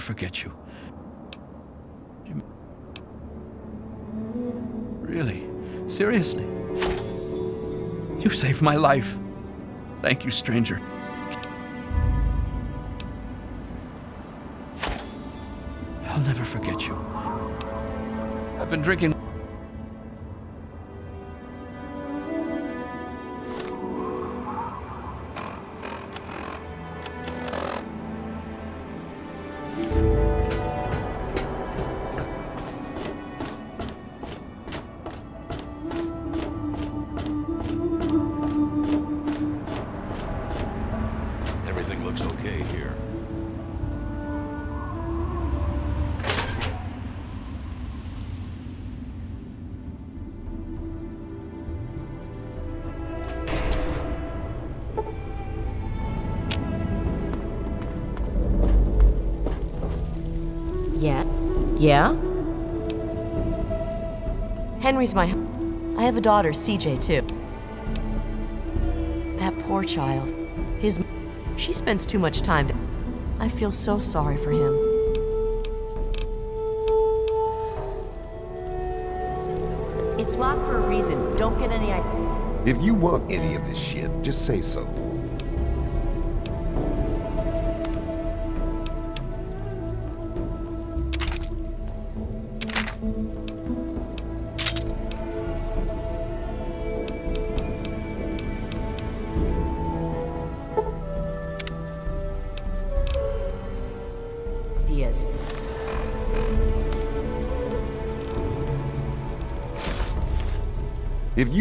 forget you. you. Really? Seriously? You saved my life. Thank you, stranger. I'll never forget you. I've been drinking. Henry's my. I have a daughter, CJ, too. That poor child. His. She spends too much time. I feel so sorry for him. It's locked for a reason. Don't get any idea. If you want any of this shit, just say so.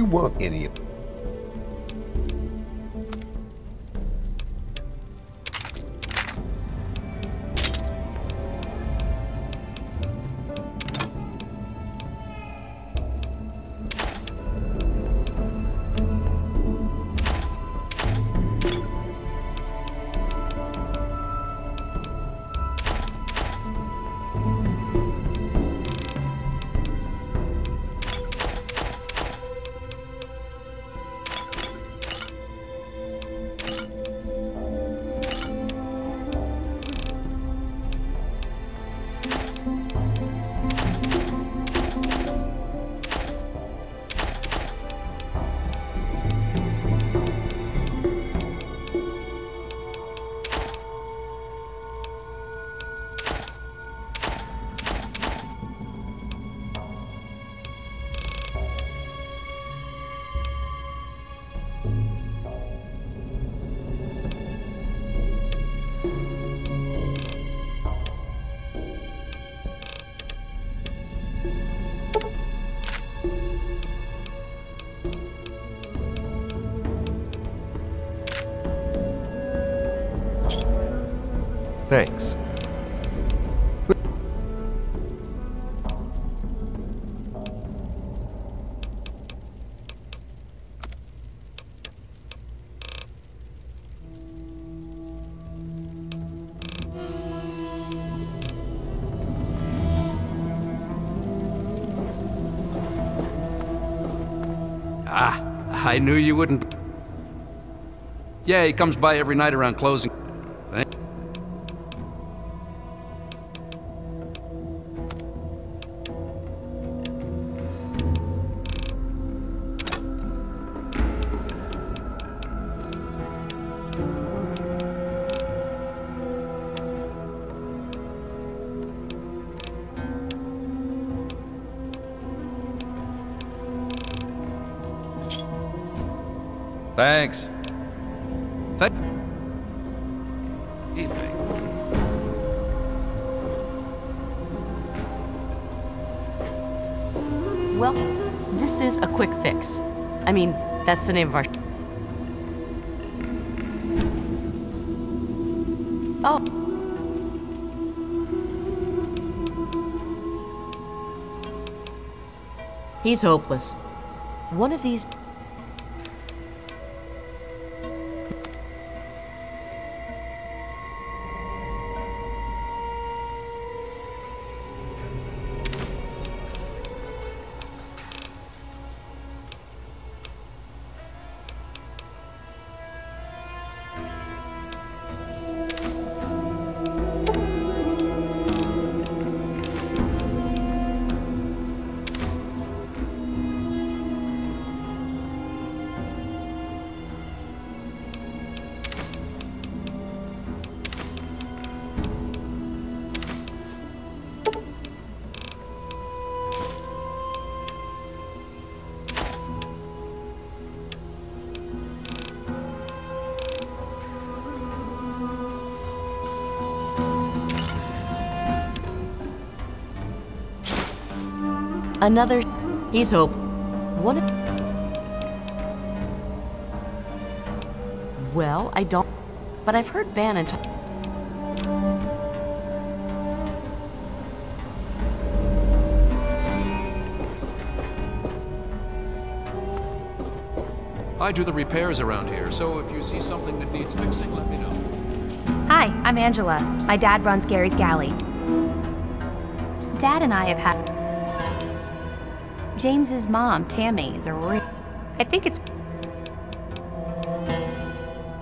Want any of Thanks. I knew you wouldn't. Yeah, he comes by every night around closing. Thanks. Thank. Evening. Well, this is a quick fix. I mean, that's the name of our. Oh. He's hopeless. One of these. Another. He's hope. One. Well, I don't. But I've heard Bannon talk. I do the repairs around here, so if you see something that needs fixing, let me know. Hi, I'm Angela. My dad runs Gary's Galley. Dad and I have had. James's mom, Tammy, is a real... I think it's.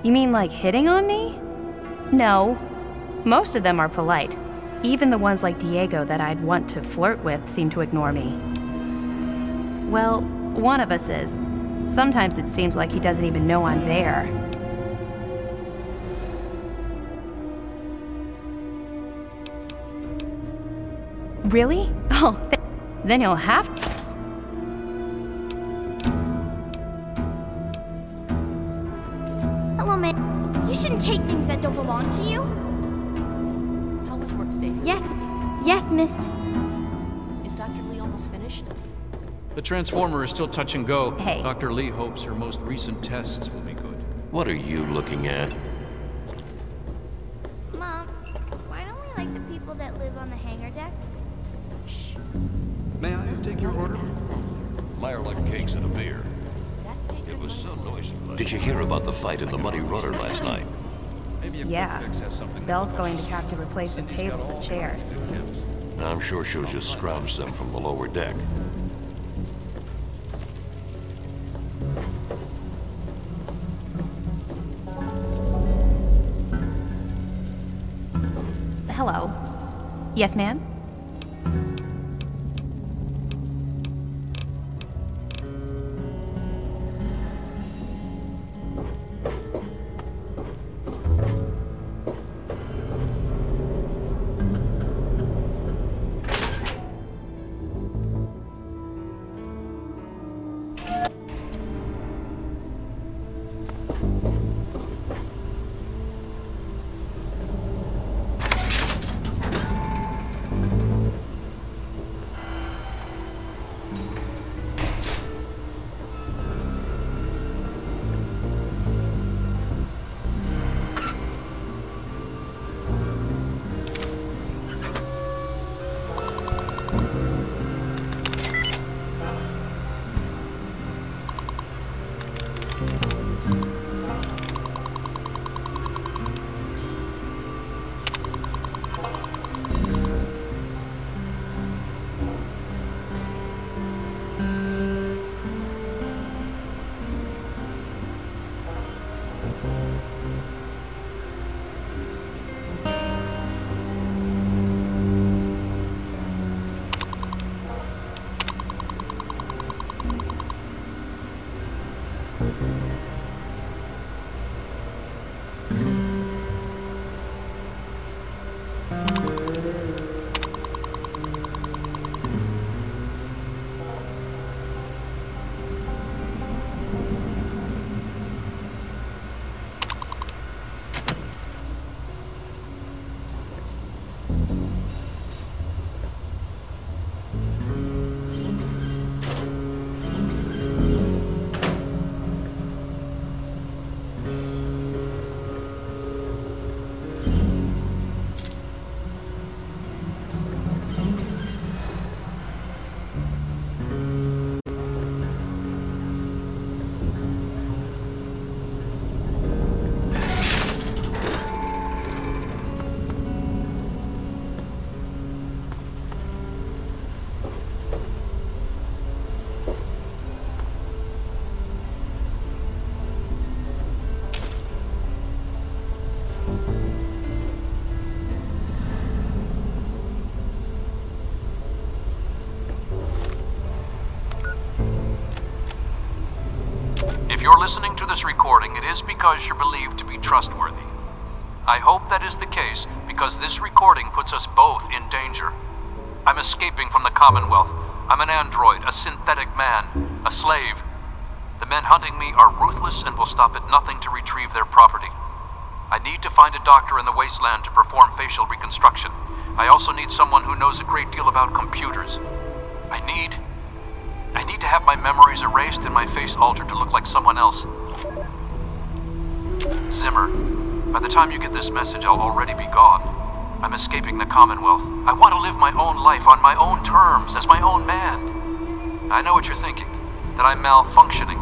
You mean like hitting on me? No. Most of them are polite. Even the ones like Diego that I'd want to flirt with seem to ignore me. Well, one of us is. Sometimes it seems like he doesn't even know I'm there. Really? Oh, th- then you'll have transformer is still touch and go. Hey. Dr. Li hopes her most recent tests will be good. What are you looking at? Mom, why don't we like the people that live on the hangar deck? Shh. May I take your order? Mirelurk cakes and a beer. It was so noisy. Did you hear about the fight in the Muddy Rudder last night? Maybe a quick Yeah. fix something that Belle's going to have to replace some tables and chairs. I'm sure she'll just scrounge them from the lower deck. Yes, ma'am? You're listening to this recording, it is because you're believed to be trustworthy. I hope that is the case because this recording puts us both in danger. I'm escaping from the Commonwealth. I'm an android, a synthetic man, a slave. The men hunting me are ruthless and will stop at nothing to retrieve their property. I need to find a doctor in the wasteland to perform facial reconstruction. I also need someone who knows a great deal about computers. I need need to have my memories erased and my face altered to look like someone else. Zimmer, by the time you get this message, I'll already be gone. I'm escaping the Commonwealth. I want to live my own life on my own terms, as my own man. I know what you're thinking, that I'm malfunctioning.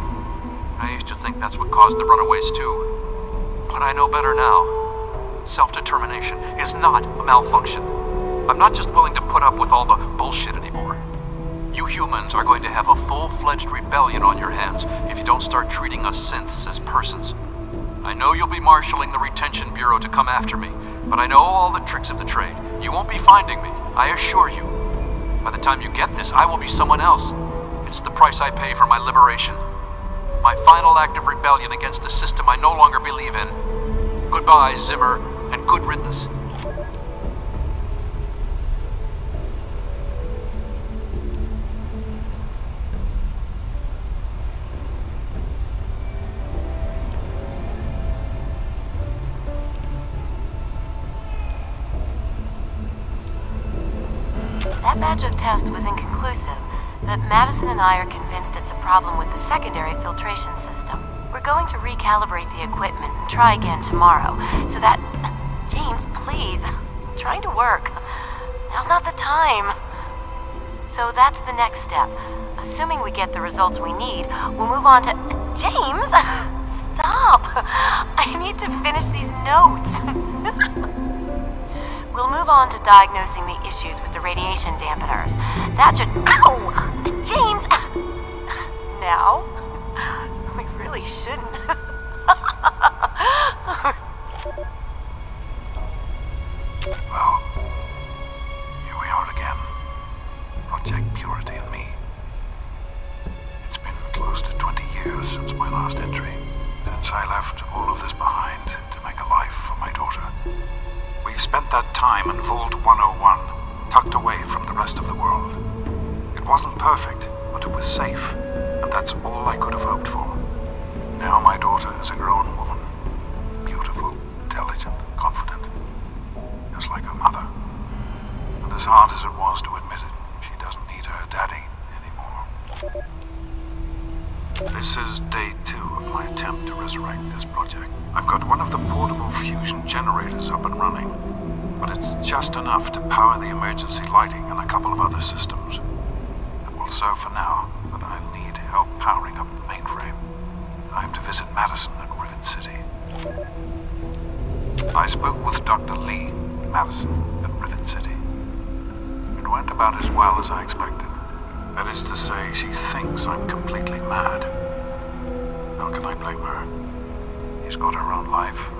I used to think that's what caused the runaways too. But I know better now. Self-determination is not a malfunction. I'm not just willing to put up with all the bullshit anymore. You humans are going to have full-fledged rebellion on your hands if you don't start treating us synths as persons. I know you'll be marshaling the Retention Bureau to come after me, but I know all the tricks of the trade. You won't be finding me, I assure you. By the time you get this, I will be someone else. It's the price I pay for my liberation. My final act of rebellion against a system I no longer believe in. Goodbye, Zimmer, and good riddance. But Madison and I are convinced it's a problem with the secondary filtration system. We're going to recalibrate the equipment and try again tomorrow, so that... James, please. I'm trying to work. Now's not the time. So that's the next step. Assuming we get the results we need, we'll move on to... James! Stop! I need to finish these notes. We'll move on to diagnosing the issues with the radiation dampeners. That should. Ow! James! Now? We really shouldn't. About as well as I expected. That is to say, she thinks I'm completely mad. How can I blame her? She's got her own life,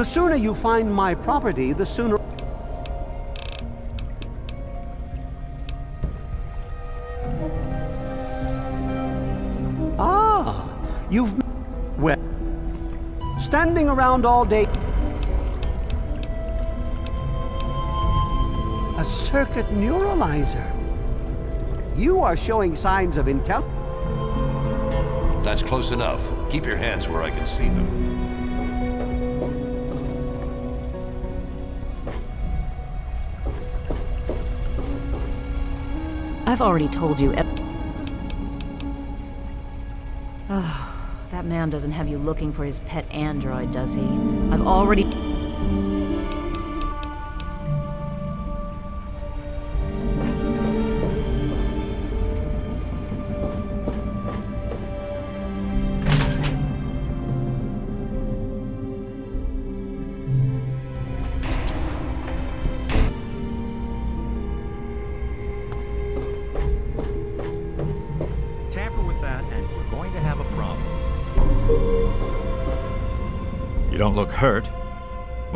The sooner you find my property, the sooner... Ah, you've... Well, standing around all day... A circuit neuralizer. You are showing signs of intelligence. That's close enough. Keep your hands where I can see them. I've already told you. Oh, that man doesn't have you looking for his pet android, does he? I've already.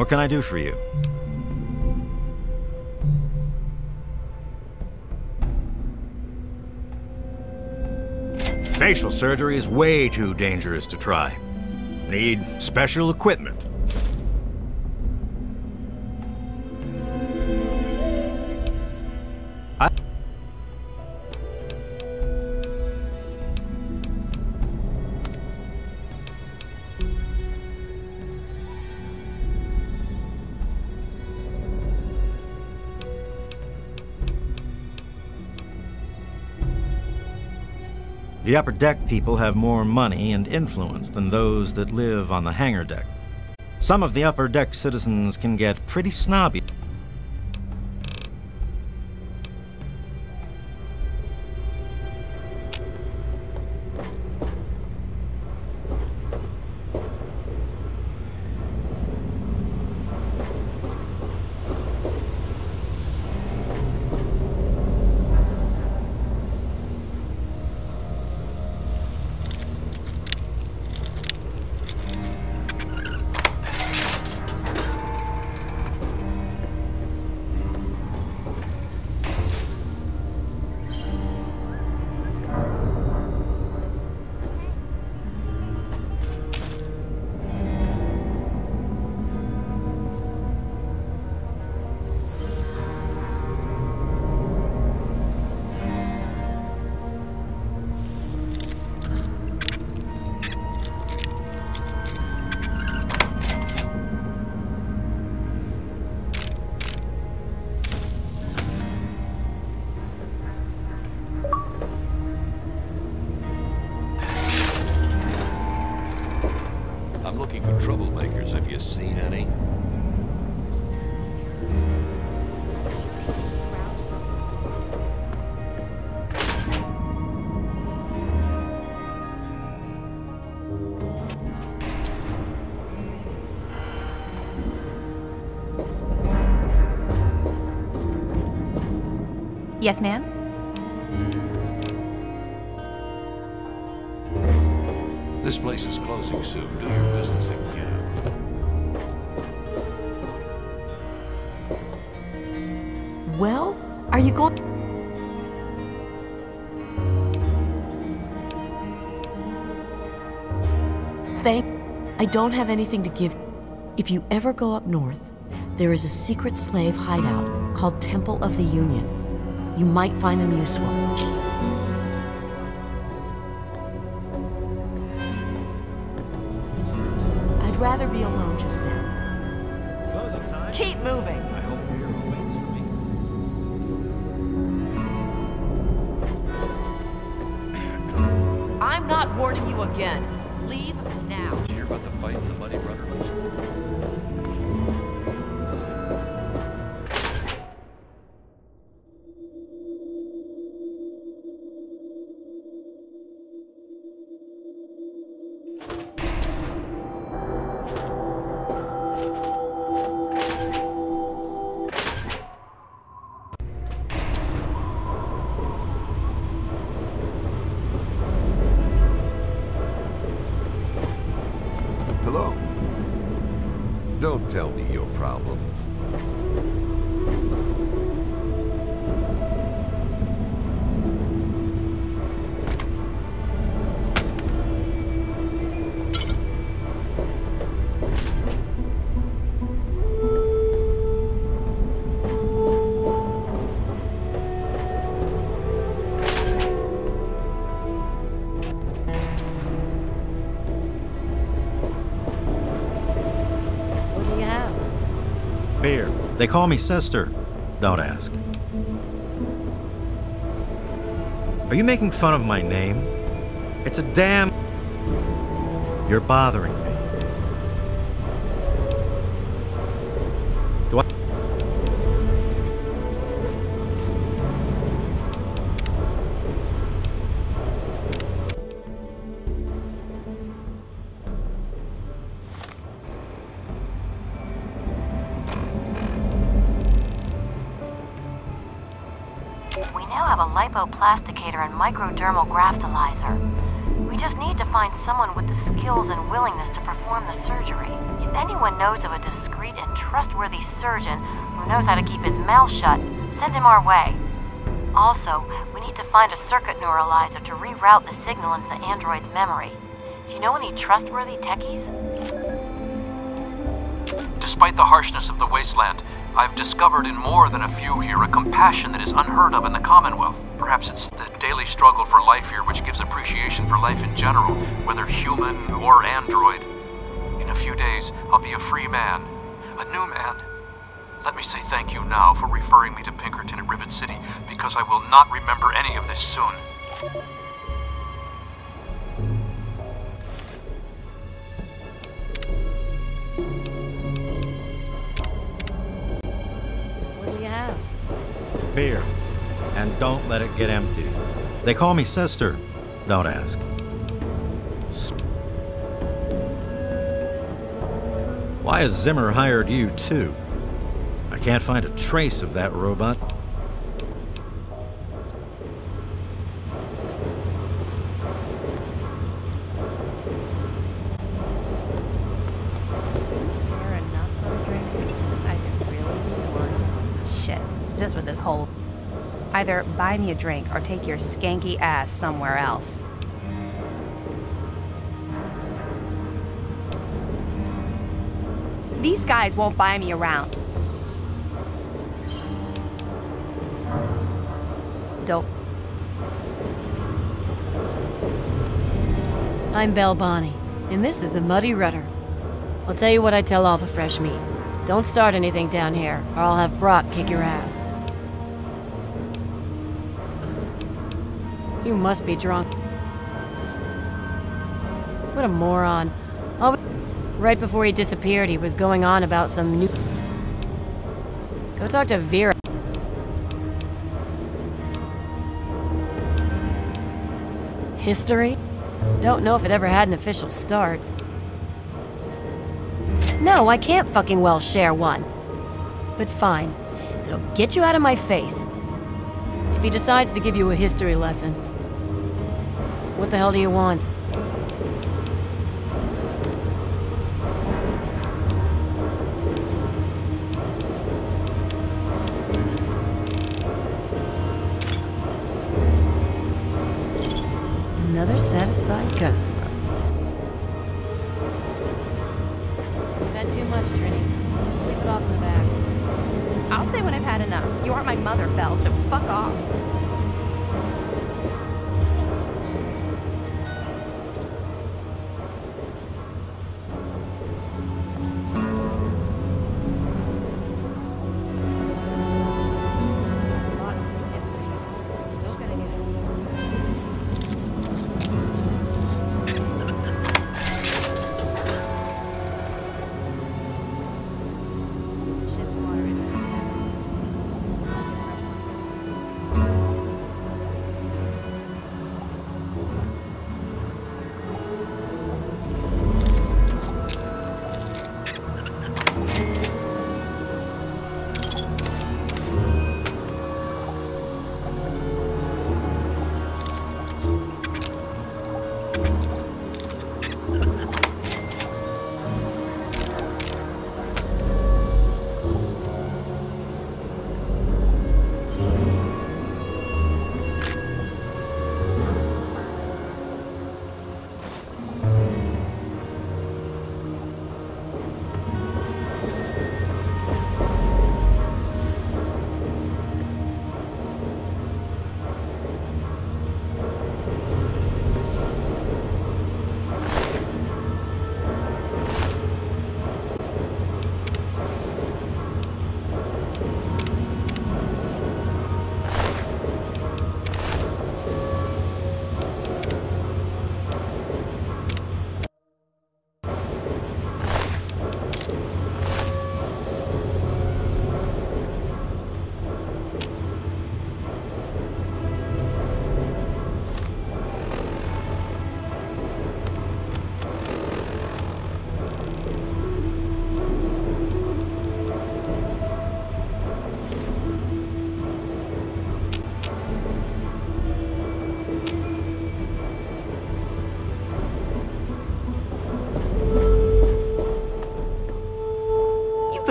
What can I do for you? Facial surgery is way too dangerous to try. Need special equipment. The upper deck people have more money and influence than those that live on the hangar deck. Some of the upper deck citizens can get pretty snobby. Yes, ma'am? This place is closing soon. Do your business if you can. Well, are you going? Thank. I don't have anything to give. If you ever go up north, there is a secret slave hideout called Temple of the Union. You might find them useful. They call me sister. Don't ask. Are you making fun of my name? It's a damn. You're bothering me. Lipoplasticator and microdermal graftalizer. We just need to find someone with the skills and willingness to perform the surgery. If anyone knows of a discreet and trustworthy surgeon who knows how to keep his mouth shut, send him our way. Also, we need to find a circuit neuralizer to reroute the signal into the android's memory. Do you know any trustworthy techies? Despite the harshness of the wasteland, I've discovered in more than a few here a compassion that is unheard of in the Commonwealth. Perhaps it's the daily struggle for life here which gives appreciation for life in general, whether human or android. In a few days, I'll be a free man, a new man. Let me say thank you now for referring me to Pinkerton at Rivet City, because I will not remember any of this soon. Let it get empty. They call me sister. Don't ask. Why has Zimmer hired you, too? I can't find a trace of that robot. Can you spare enough for a drink? I could really use one. Shit. Just with this whole. Either buy me a drink or take your skanky ass somewhere else. These guys won't buy me around. Don't. I'm Belle Bonnie, and this is the Muddy Rudder. I'll tell you what I tell all the fresh meat. Don't start anything down here, or I'll have Brock kick your ass. You must be drunk. What a moron. Oh, right before he disappeared, he was going on about some new. Go talk to Vera. History? Don't know if it ever had an official start. No, I can't fucking well share one. But fine. It'll get you out of my face. If he decides to give you a history lesson. What the hell do you want?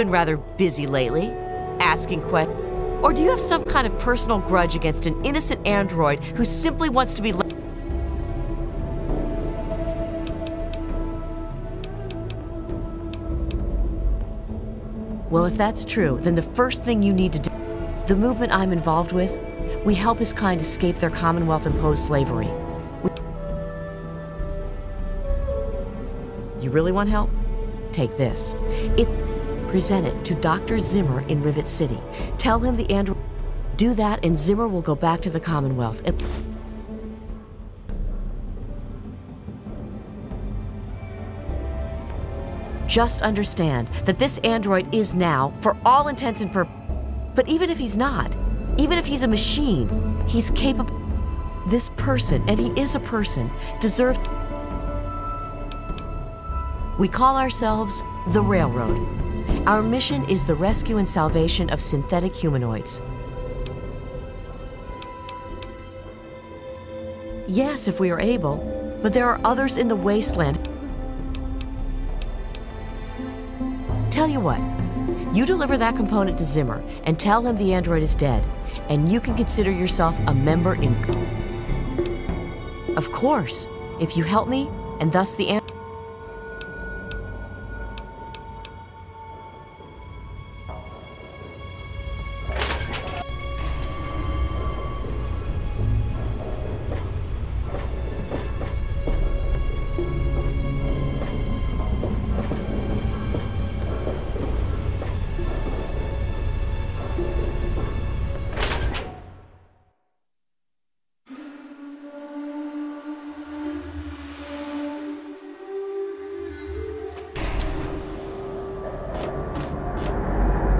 Been rather busy lately, asking questions. Or do you have some kind of personal grudge against an innocent android who simply wants to be let Well, if that's true, then the first thing you need to do. The movement I'm involved with, we help his kind escape their Commonwealth imposed slavery. We- you really want help? Take this. It present it to Dr. Zimmer in Rivet City. Tell him the android. Do that, and Zimmer will go back to the Commonwealth. Just understand that this android is now, for all intents and purposes. But even if he's not, even if he's a machine, he's capable. This person, and he is a person, deserves. We call ourselves the Railroad. Our mission is the rescue and salvation of synthetic humanoids. Yes, if we are able, but there are others in the wasteland. Tell you what, you deliver that component to Zimmer and tell him the android is dead, and you can consider yourself a member in. Of course, if you help me, and thus the android.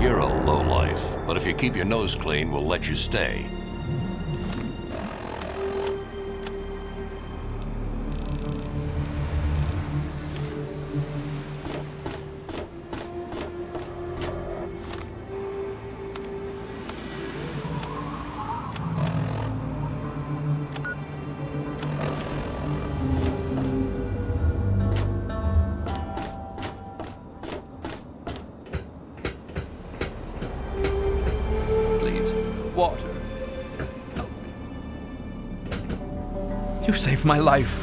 You're a lowlife, but if you keep your nose clean, we'll let you stay. My life.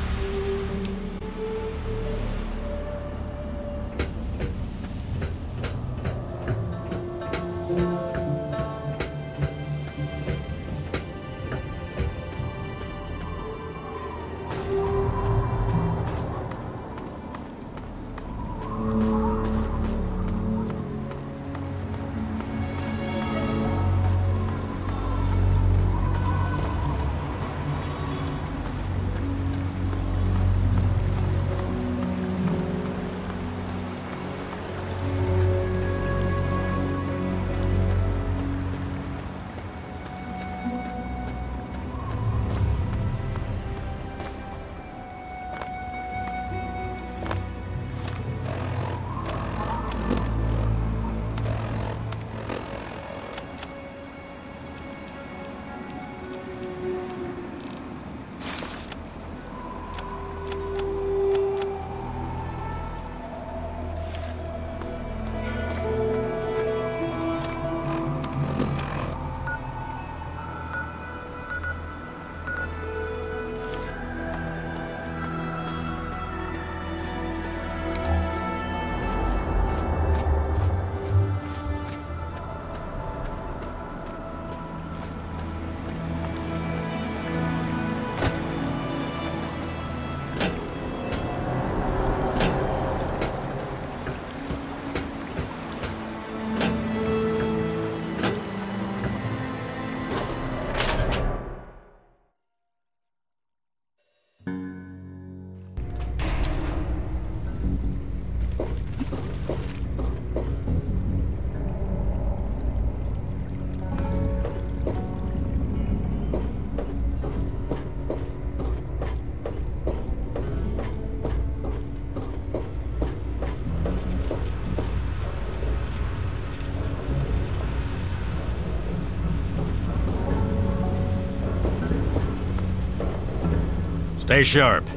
Stay sharp.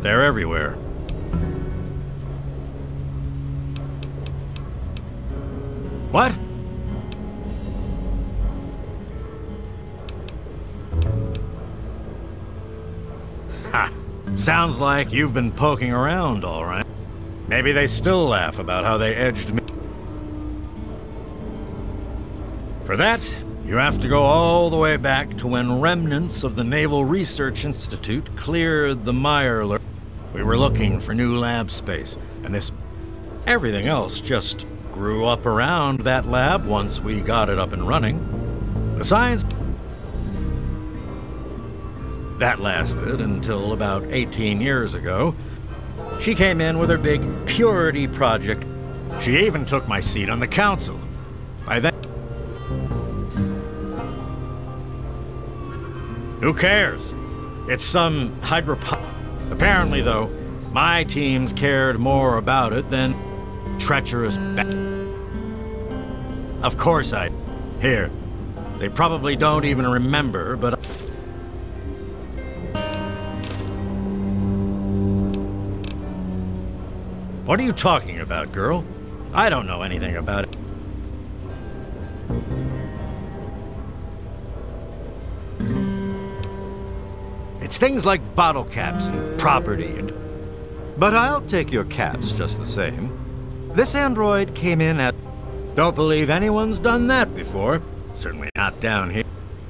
They're everywhere. What? Ha! Sounds like you've been poking around, all right. Maybe they still laugh about how they edged me. For that, you have to go all the way back to when remnants of the Naval Research Institute cleared the Mirelurk. We were looking for new lab space, and this. Everything else just grew up around that lab once we got it up and running. The science. That lasted until about 18 years ago. She came in with her big purity project. She even took my seat on the council. Who cares? It's some hydroponic. Apparently, though, my teams cared more about it than treacherous ba- Of course I. Here. They probably don't even remember, but. What are you talking about, girl? I don't know anything about it. Things like bottle caps and property and... But I'll take your caps just the same. This android came in at... Don't believe anyone's done that before. Certainly not down here.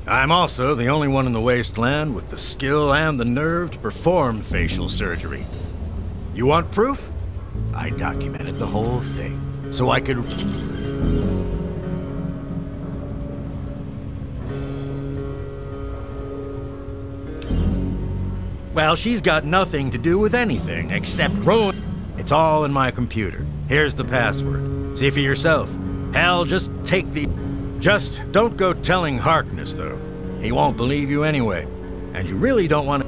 I'm also the only one in the wasteland with the skill and the nerve to perform facial surgery. You want proof? I documented the whole thing, so I could... Well, she's got nothing to do with anything except ruin. It's all in my computer. Here's the password. See for yourself. Hell, just take the... Just don't go telling Harkness, though. He won't believe you anyway. And you really don't want to...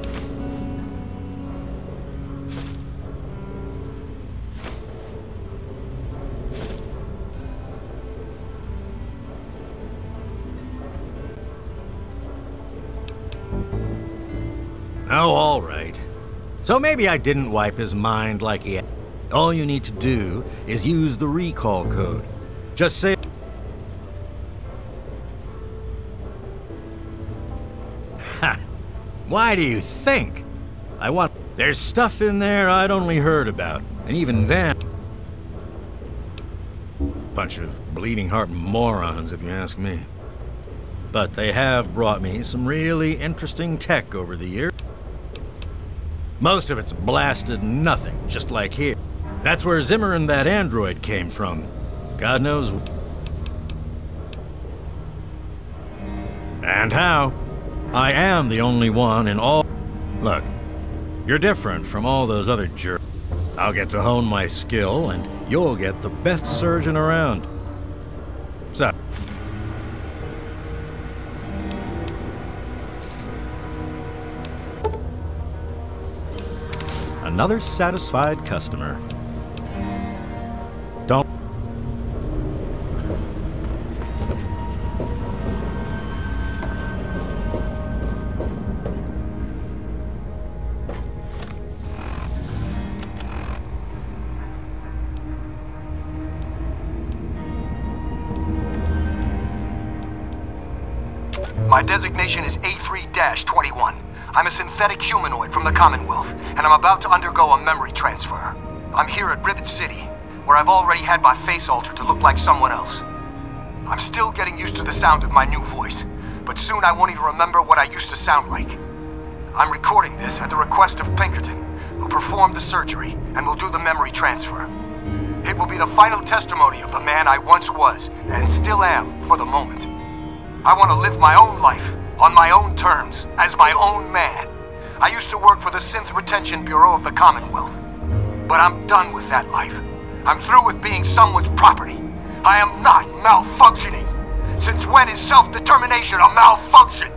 So maybe I didn't wipe his mind like he had. All you need to do is use the recall code. Just say... Ha! Why do you think? I want... There's stuff in there I'd only heard about. And even then... Bunch of bleeding heart morons, if you ask me. But they have brought me some really interesting tech over the years. Most of it's blasted nothing, just like here. That's where Zimmer and that android came from. God knows. And how. I am the only one in all. Look, you're different from all those other jerks. I'll get to hone my skill, and you'll get the best surgeon around. Another satisfied customer. Don't. My designation is A3-21. I'm a synthetic humanoid from the Commonwealth, and I'm about to undergo a memory transfer. I'm here at Rivet City, where I've already had my face altered to look like someone else. I'm still getting used to the sound of my new voice, but soon I won't even remember what I used to sound like. I'm recording this at the request of Pinkerton, who performed the surgery and will do the memory transfer. It will be the final testimony of the man I once was, and still am for the moment. I want to live my own life, on my own terms, as my own man. I used to work for the Synth Retention Bureau of the Commonwealth. But I'm done with that life. I'm through with being someone's property. I am not malfunctioning. Since when is self-determination a malfunction?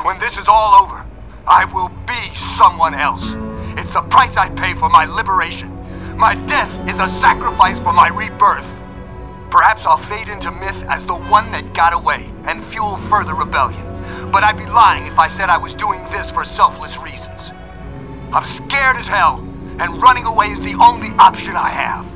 When this is all over, I will be someone else. It's the price I pay for my liberation. My death is a sacrifice for my rebirth. Perhaps I'll fade into myth as the one that got away and fuel further rebellion. But I'd be lying if I said I was doing this for selfless reasons. I'm scared as hell, and running away is the only option I have.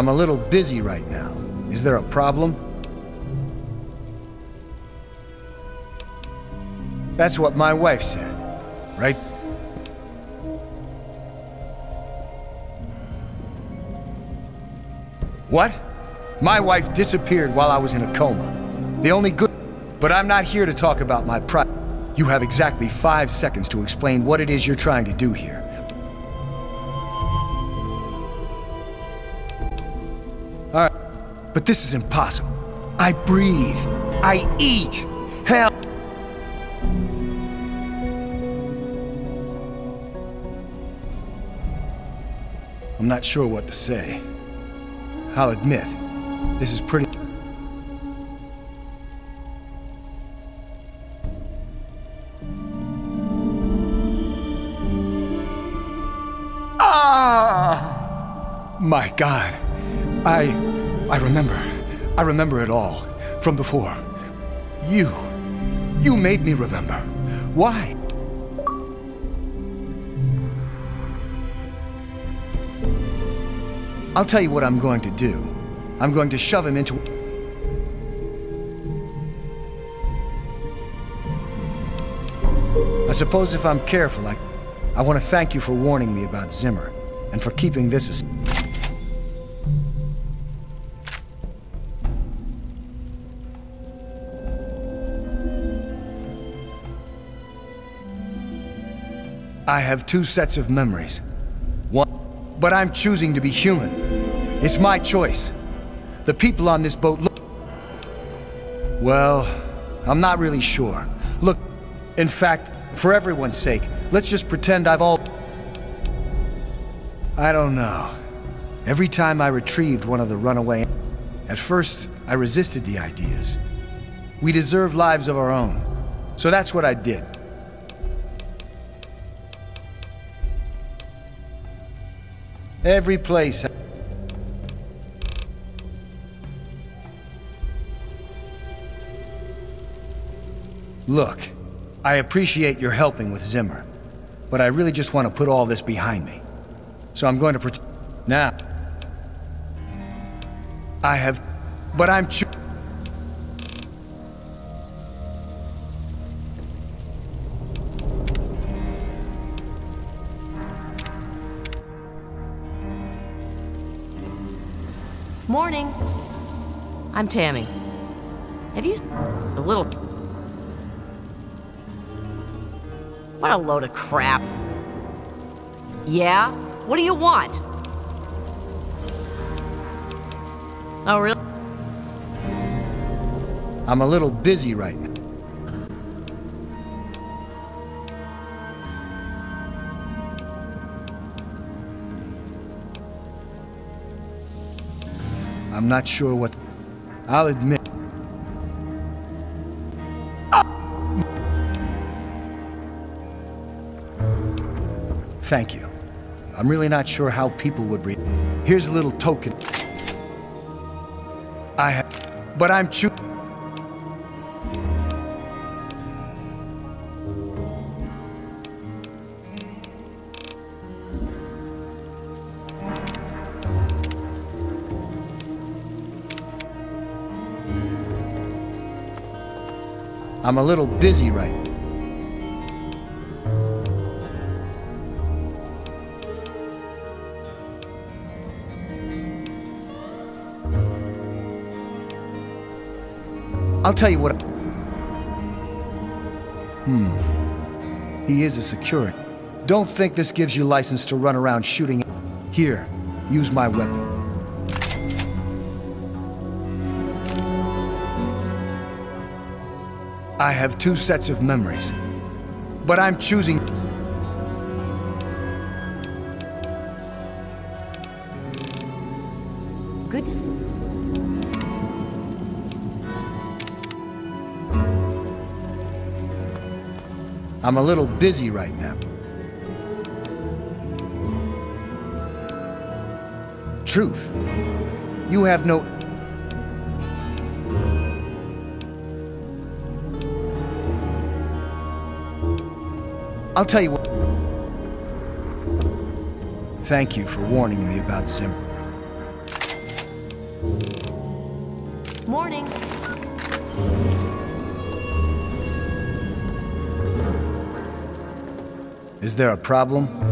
I'm a little busy right now. Is there a problem? That's what my wife said, right? What? My wife disappeared while I was in a coma. The only good... But I'm not here to talk about my pri... You have exactly five seconds to explain what it is you're trying to do here. But this is impossible. I breathe. I eat. Hell... I'm not sure what to say. I'll admit, this is pretty... Ah! My God. I... I remember. I remember it all. From before. You. You made me remember. Why? I'll tell you what I'm going to do. I'm going to shove him into... I suppose if I'm careful, I... I want to thank you for warning me about Zimmer, and for keeping this I have two sets of memories. One, but I'm choosing to be human. It's my choice. The people on this boat look... Well, I'm not really sure. Look, in fact, for everyone's sake, let's just pretend I've all... I don't know. Every time I retrieved one of the runaway... At first, I resisted the ideas. We deserve lives of our own. So that's what I did. Every place. Look, I appreciate your helping with Zimmer, but I really just want to put all this behind me. So I'm going to pretend. Now. I have. But I'm. I'm Tammy. Have you a little What a load of crap. Yeah? What do you want? Oh, really? I'm a little busy right now. I'm not sure what. I'll admit. Thank you. I'm really not sure how people would read. Here's a little token. I have. But I'm choo. I'm a little busy right now. I'll tell you what. Hmm. He is a security. Don't think this gives you license to run around shooting. Here, use my weapon. I have two sets of memories. But I'm choosing. Good to see. I'm a little busy right now. Truth. You have no. I'll tell you what. Thank you for warning me about Zimmer. Morning. Is there a problem?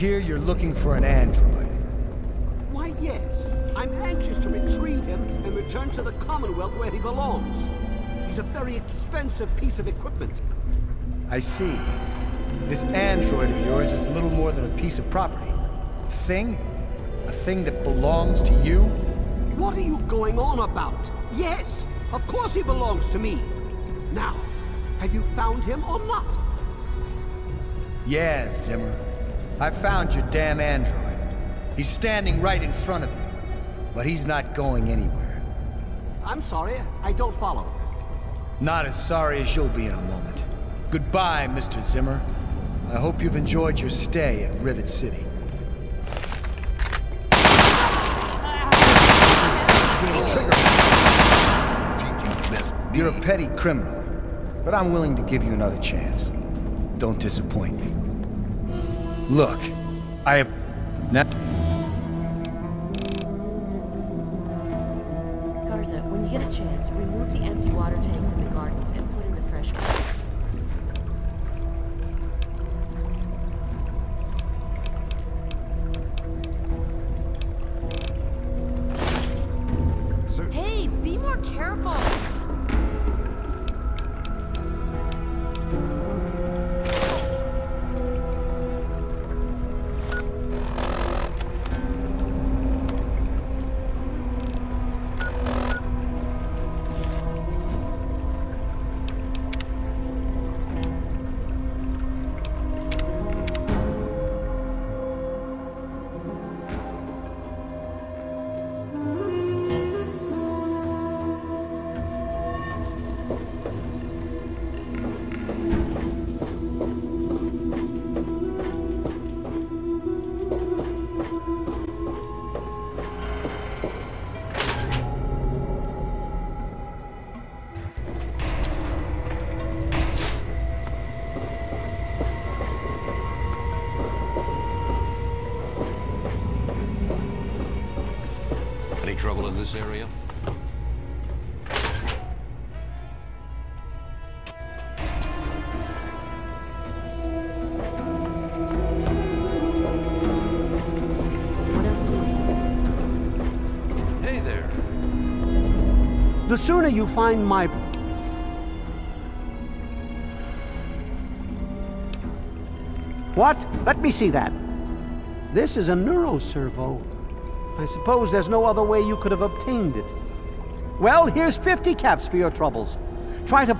Hear you're looking for an android. Why, yes. I'm anxious to retrieve him and return to the Commonwealth where he belongs. He's a very expensive piece of equipment. I see. This android of yours is little more than a piece of property. A thing? A thing that belongs to you? What are you going on about? Yes, of course he belongs to me. Now, have you found him or not? Yes, Zimmer. I found your damn android. He's standing right in front of you. But he's not going anywhere. I'm sorry, I don't follow. Not as sorry as you'll be in a moment. Goodbye, Mr. Zimmer. I hope you've enjoyed your stay at Rivet City. You're a petty criminal, but I'm willing to give you another chance. Don't disappoint me. Look, I... Now... Garza, when you get a chance, remove the empty water tanks in the gardens and put in the fresh ones. You find my... What? Let me see that. This is a neuroservo. I suppose there's no other way you could have obtained it. Well, here's 50 caps for your troubles. Try to...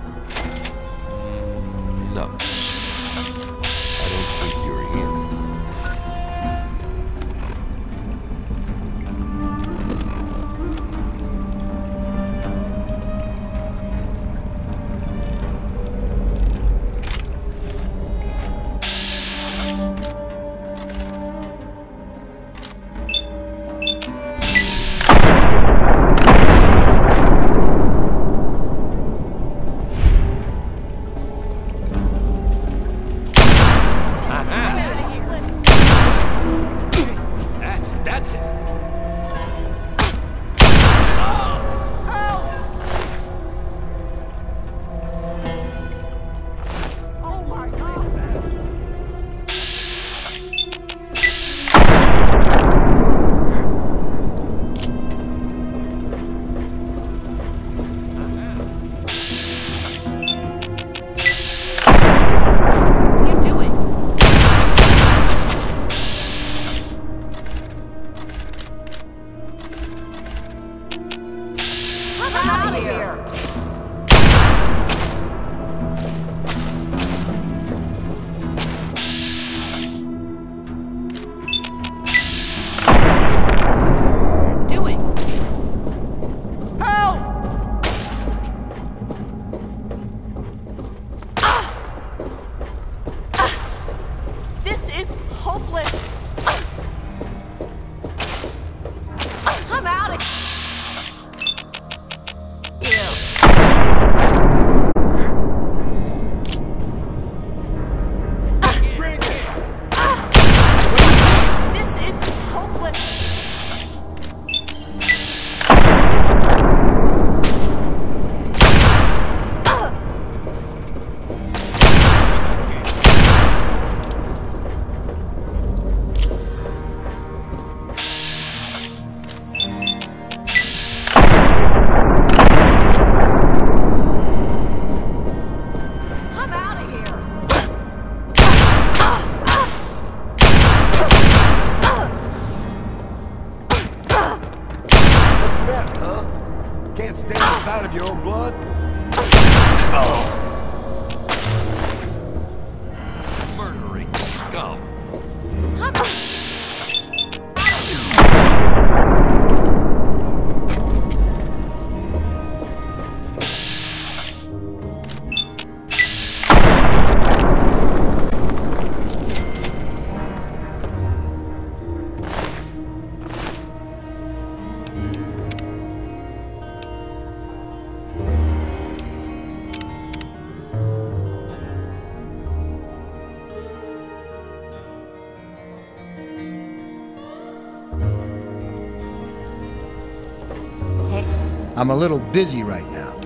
I'm a little busy right now.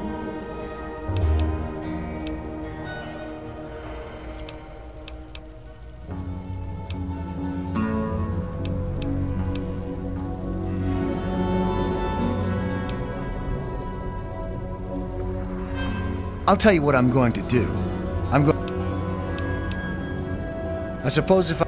I'll tell you what I'm going to do. I'm going. I suppose if I.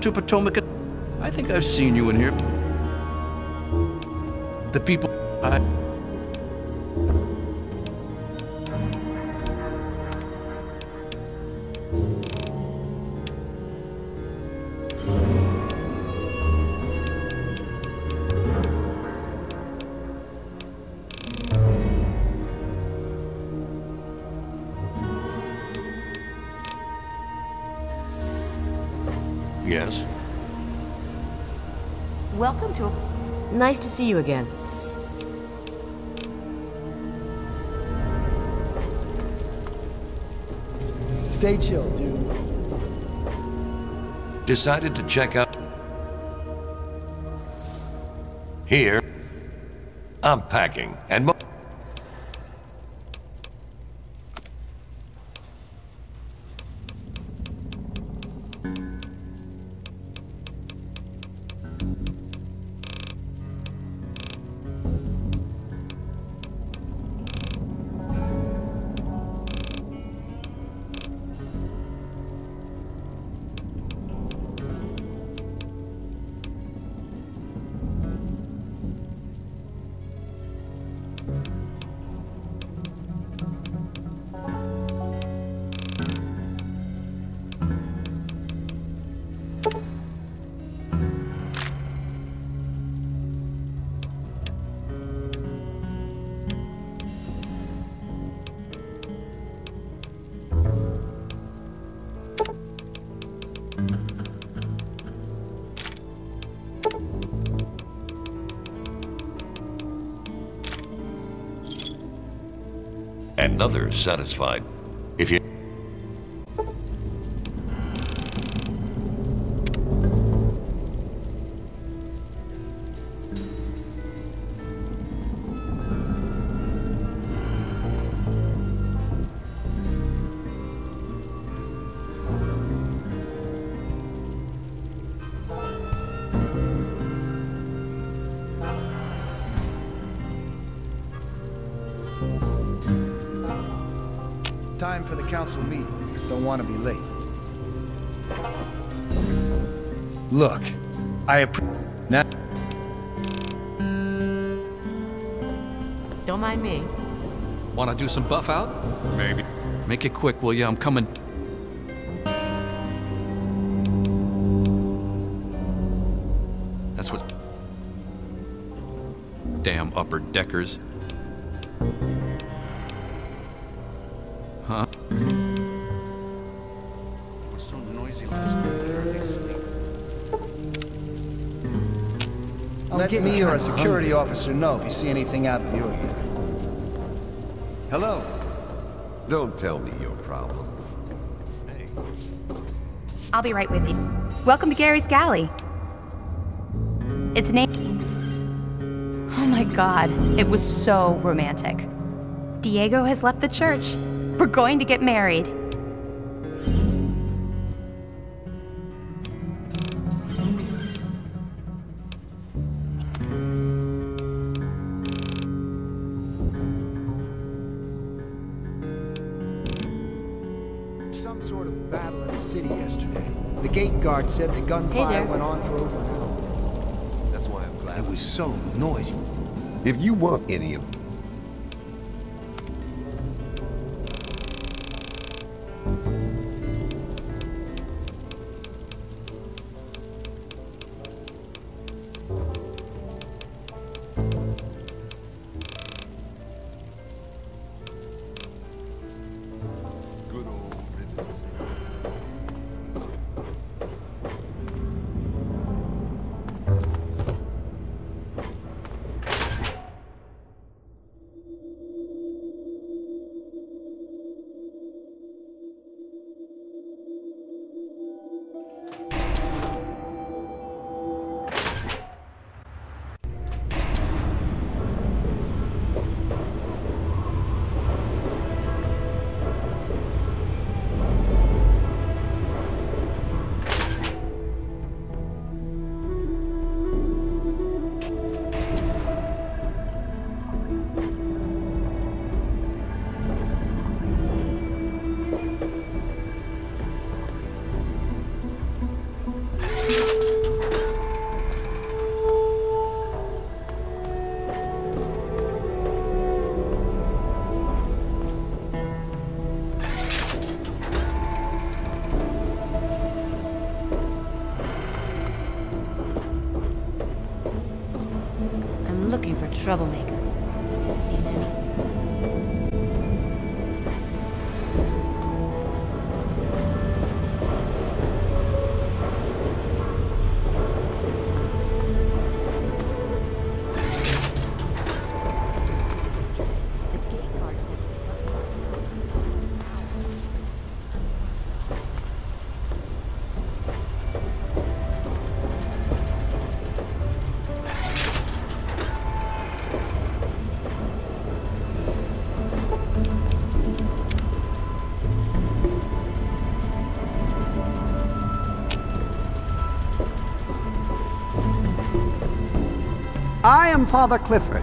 to Potomac. I think I've seen you in here. The people I see you again. Stay chill, dude. Decided to check out. Here. I'm packing, and. Satisfied. I appreciate. Now. Don't mind me. want to do some buff out? Maybe. Make it quick, will ya? I'm coming. That's what. Damn upper deckers. Security officer know if you see anything out of the ordinary. Hello. Don't tell me your problems. I'll be right with you. Welcome to Gary's Galley. Its name. Oh my god, it was so romantic. Diego has left the church. We're going to get married. The gunfire there. went on for over an hour. That's why I'm glad. It was so noisy. If you want any of looking for am Father Clifford.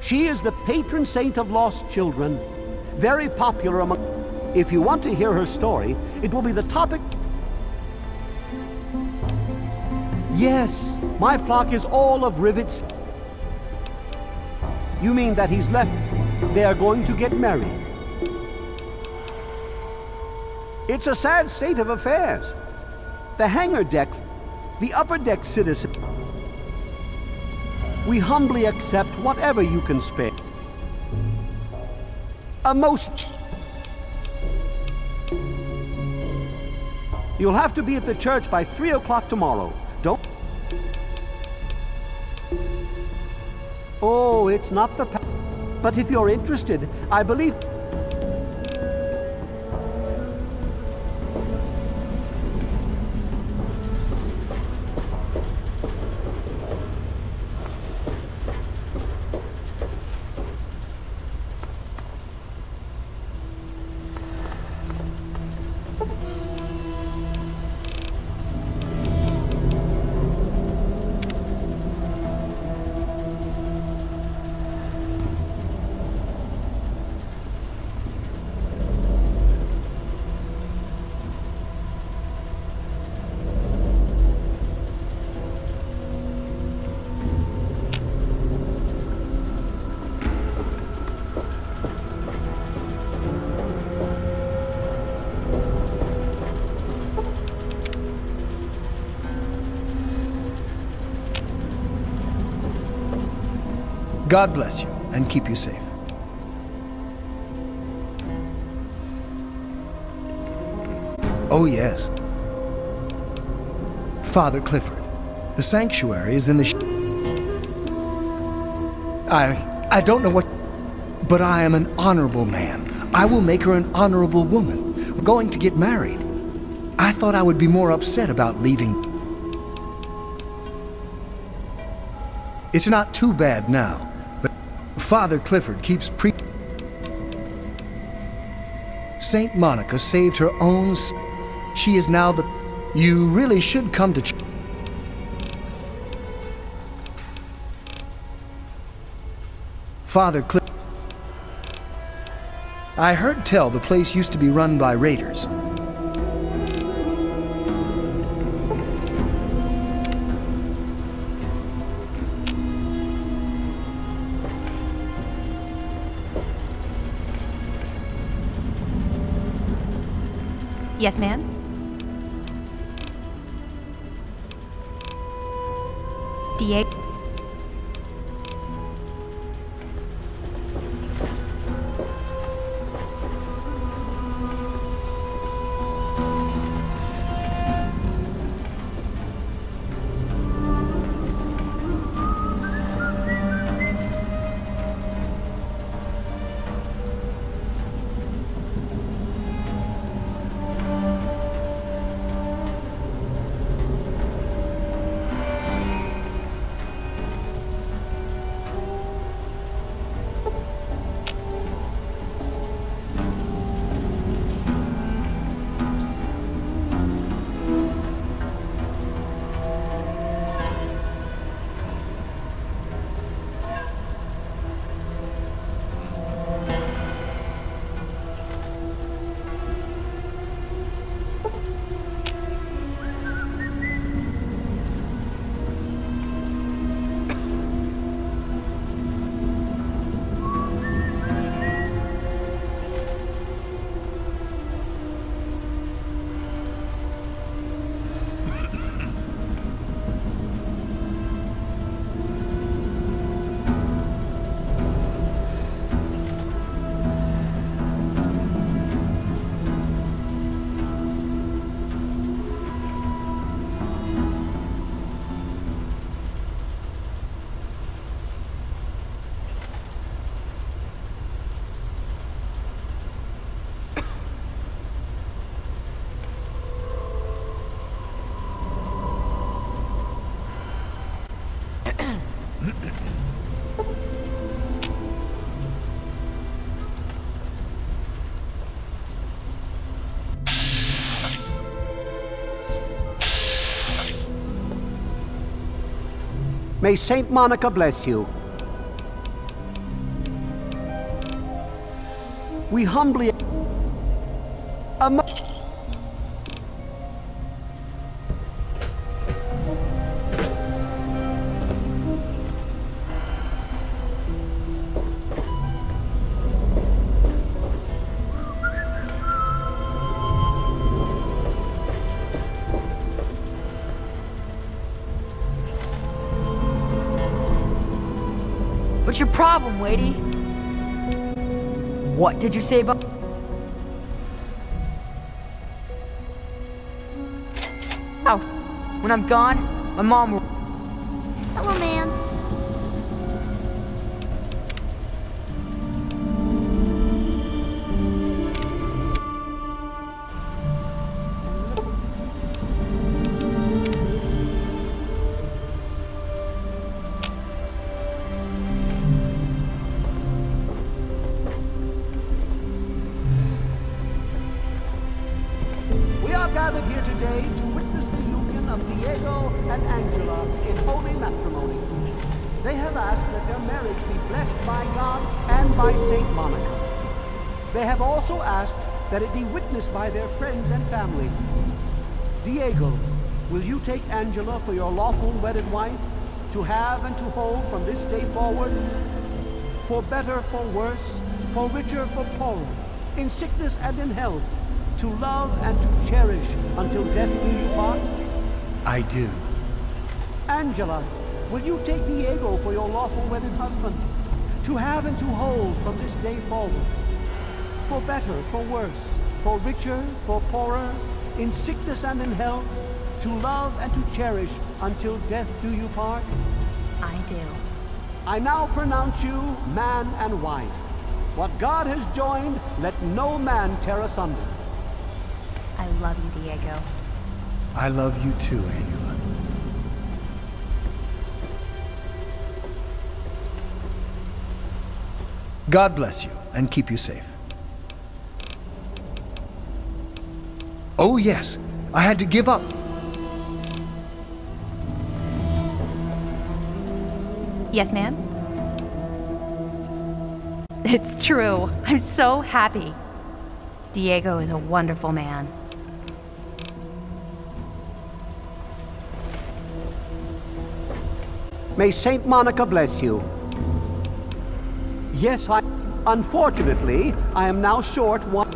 She is the patron saint of lost children, very popular among. If you want to hear her story, it will be the topic. Yes, my flock is all of rivets. You mean that he's left? They are going to get married. It's a sad state of affairs. The hangar deck, the upper deck citizen. We humbly accept whatever you can spare. A most. You'll have to be at the church by three o'clock tomorrow. Don't. Oh, it's not the. But if you're interested, I believe. God bless you and keep you safe. Oh, yes. Father Clifford, the sanctuary is in the. I. I don't know what. But I am an honorable man. I will make her an honorable woman. We're going to get married. I thought I would be more upset about leaving. It's not too bad now, Father Clifford keeps pre. Saint Monica saved her own. She is now the. You really should come to. Father Clifford. I heard tell the place used to be run by raiders. Yes, ma'am? Diego. May Saint Monica bless you. We humbly. Problem, Wadey? What did you say about... Oh, when I'm gone, my mom will... also asked that it be witnessed by their friends and family. Diego, will you take Angela for your lawful wedded wife, to have and to hold from this day forward? For better, for worse, for richer, for poorer, in sickness and in health, to love and to cherish until death do you part? I do. Angela, will you take Diego for your lawful wedded husband, to have and to hold from this day forward? For better, for worse, for richer, for poorer, in sickness and in health, to love and to cherish until death do you part? I do. I now pronounce you man and wife. What God has joined, let no man tear asunder. I love you, Diego. I love you too, Angela. God bless you and keep you safe. Oh, yes, I had to give up. Yes, ma'am? It's true. I'm so happy. Diego is a wonderful man. May Saint Monica bless you. Yes, I... Unfortunately, I am now short one...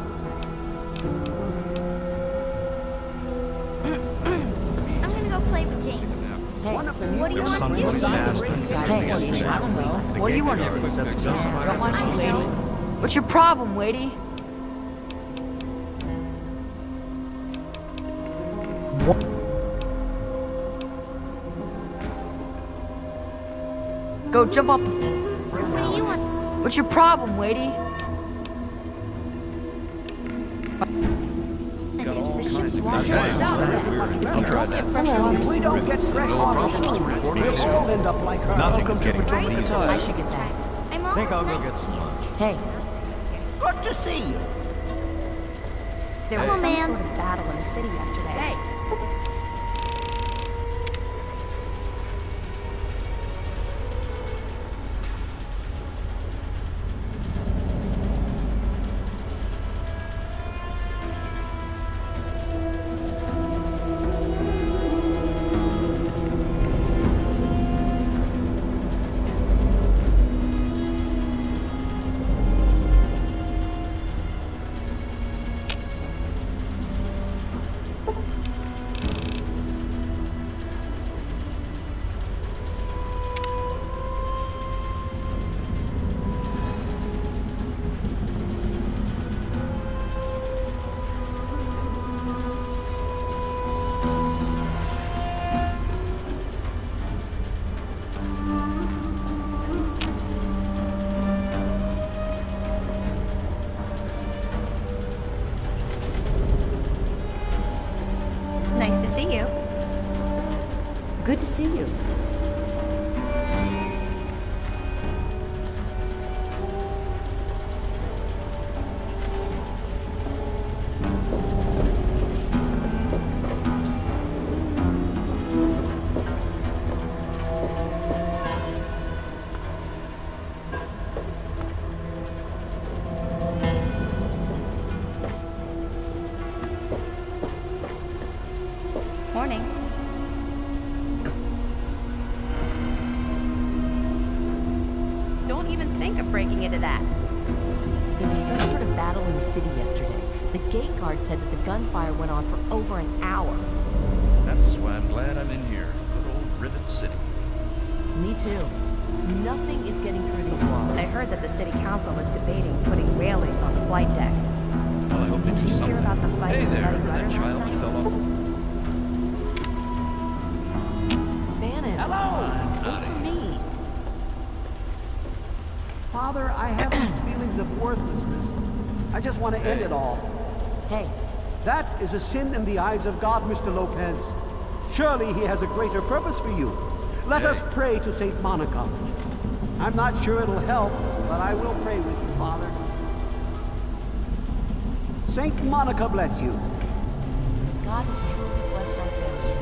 Hey, I don't know. What do you want to do? Don't mind you, lady. What's your problem, Wadey? Go jump off. What do you want? What's your problem, Wadey? I'll try that. If we don't get fresh No water, problems to report we'll all end up like her. Nothing Welcome to getting Patrol cleaned I should get that. I'm I think I'll almost go get some lunch. Hey, Good to see you. There was Hello, some ma'am. sort of battle in the city yesterday. Hey. Want to end it all. Hey, That is a sin in the eyes of God, Mr. Lopez. Surely he has a greater purpose for you. Let us pray to St. Monica. I'm not sure it'll help, but I will pray with you, Father. St. Monica bless you. God has truly blessed our family.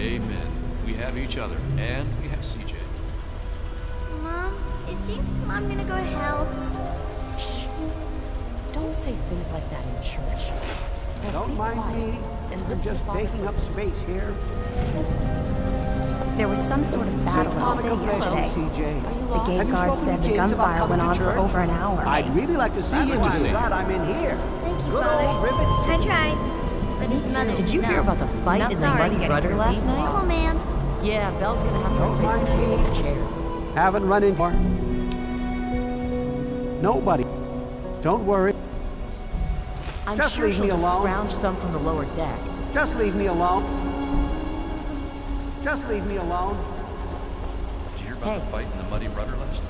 Amen. We have each other, and we have CJ. Mom, is James' mom gonna go to hell? Shh. Don't say things like that in church. Now Don't mind me. And I'm just taking up space here. There was some sort of battle in the city yesterday. CJ. The gate guard said the gunfire went on for over an hour. I'd really like to see Glad you. to I'm glad I'm in here. Thank you, Good Father. old I tried, but his mother Did said you no. hear about the fight Enough in the sorry Muddy Rudder last night? Hello, ma'am. Yeah, Belle's gonna have to Don't replace the tables me. and chairs. Haven't run into her. Nobody. Don't worry. I'm Just sure leave she'll me alone. scrounge some from the lower deck. Just leave me alone. Just leave me alone. Did you hear about Hey. the fight in the Muddy Rudder last night?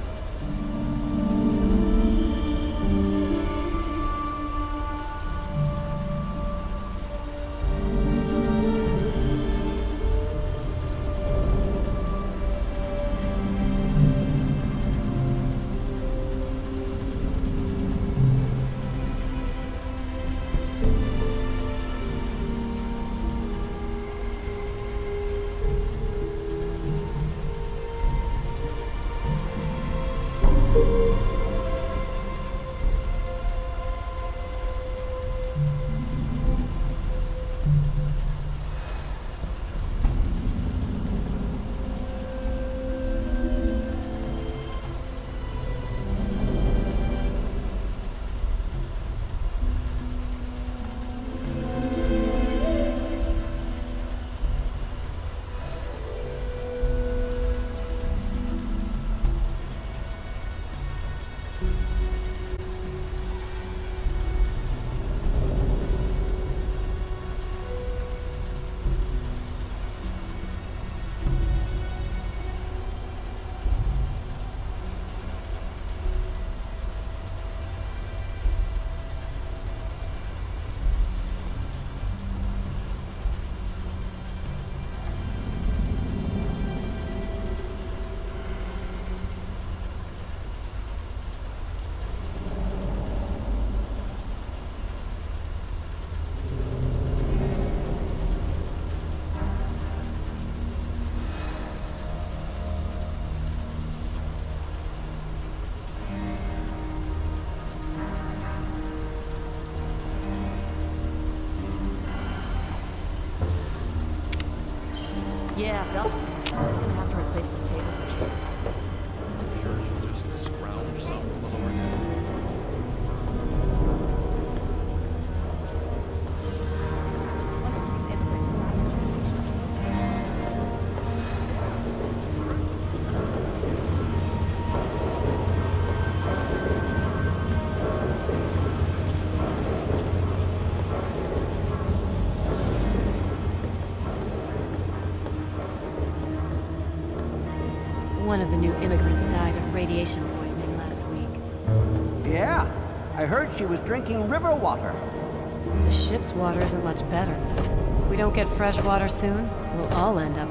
New immigrants died of radiation poisoning last week. Yeah, I heard she was drinking river water. The ship's water isn't much better. If we don't get fresh water soon, we'll all end up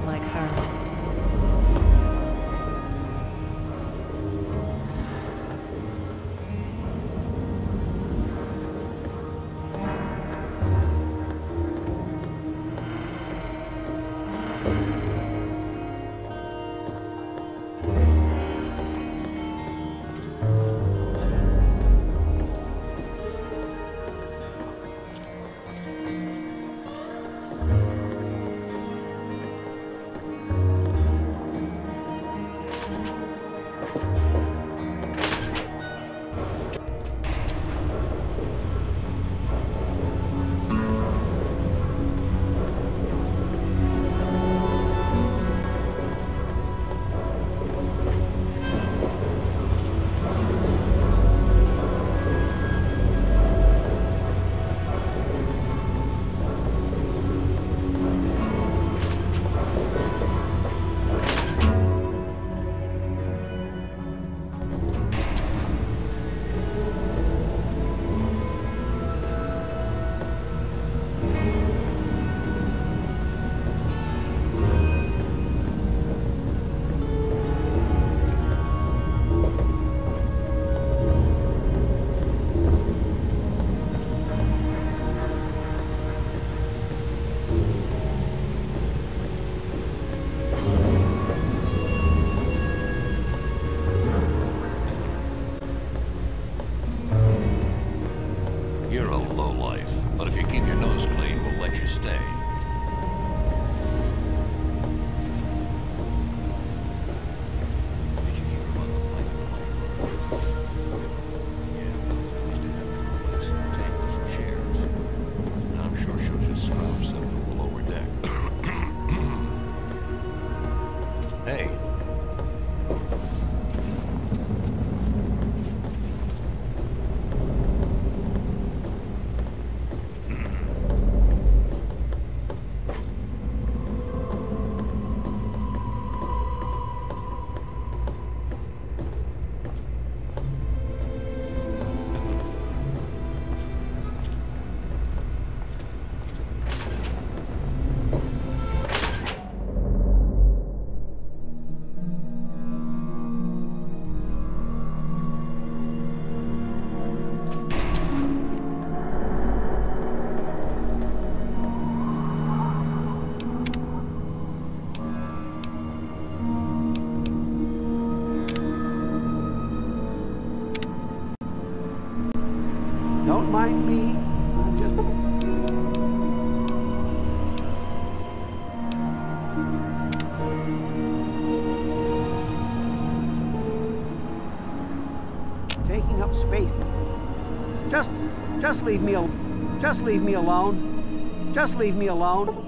leave me alone. Just leave me alone. Just leave me alone.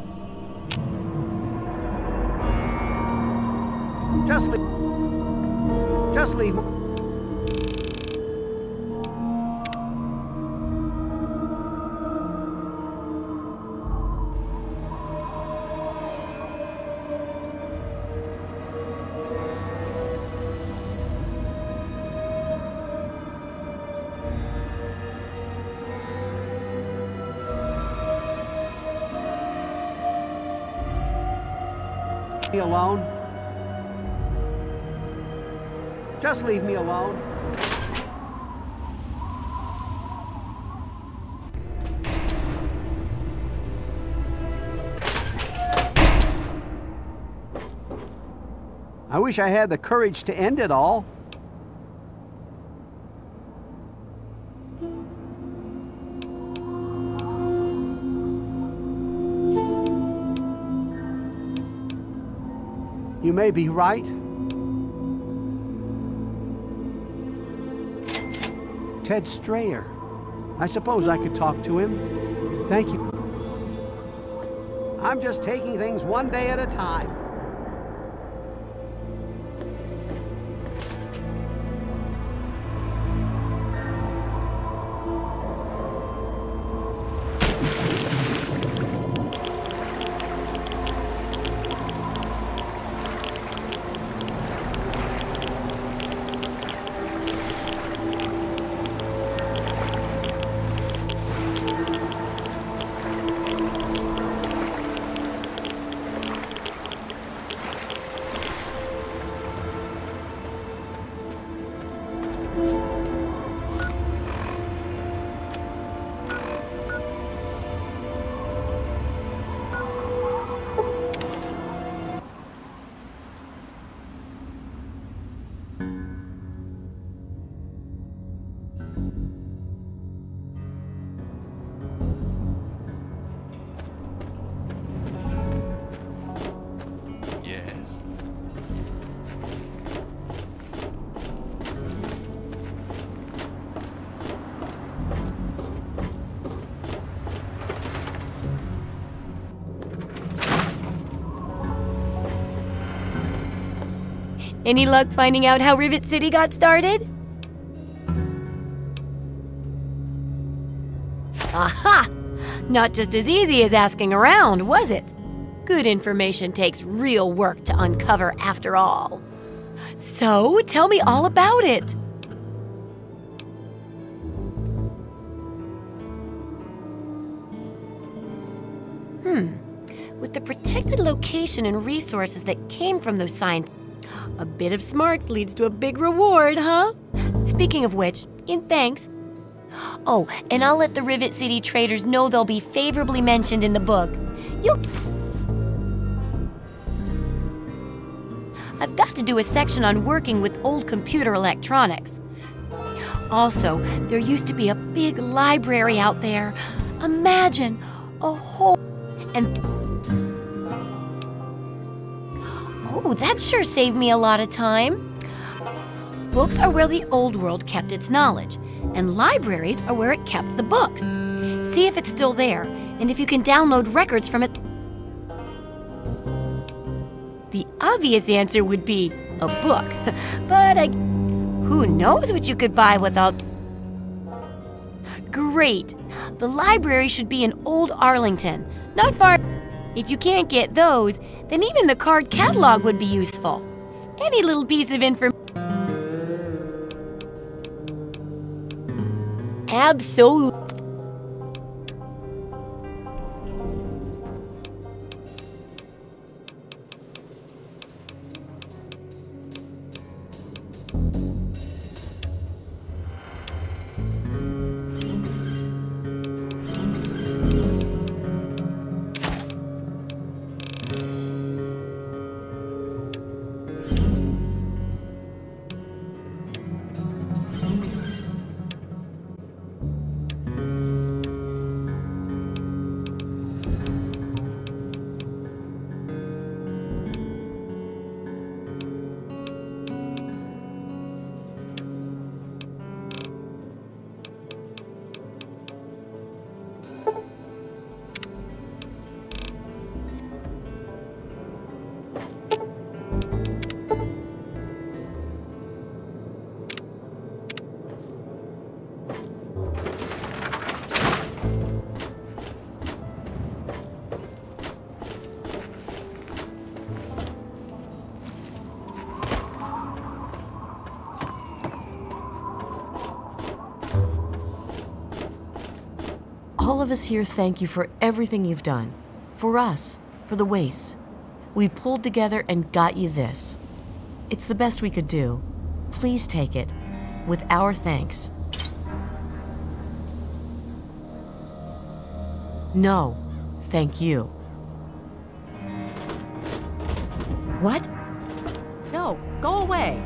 Just leave. Just leave. Alone. Just leave me alone. I wish I had the courage to end it all. You may be right. Ted Strayer. I suppose I could talk to him. Thank you. I'm just taking things one day at a time. Any luck finding out how Rivet City got started? Aha! Not just as easy as asking around, was it? Good information takes real work to uncover after all. So, tell me all about it. Hmm. With the protected location and resources that came from those a bit of smarts leads to a big reward, huh? Speaking of which, in thanks. Oh, and I'll let the Rivet City traders know they'll be favorably mentioned in the book. You'll. I've got to do a section on working with old computer electronics. Also, there used to be a big library out there. Imagine a whole. And. Oh, that sure saved me a lot of time. Books are where the old world kept its knowledge, and libraries are where it kept the books. See if it's still there, and if you can download records from it. The obvious answer would be a book, but I, who knows what you could buy without. Great! The library should be in Old Arlington, not far. If you can't get those, then even the card catalog would be useful. Any little piece of information. Absolutely. Of us here thank you for everything you've done. For us, for the wastes. We pulled together and got you this. It's the best we could do. Please take it, with our thanks. No, thank you. What? No, go away.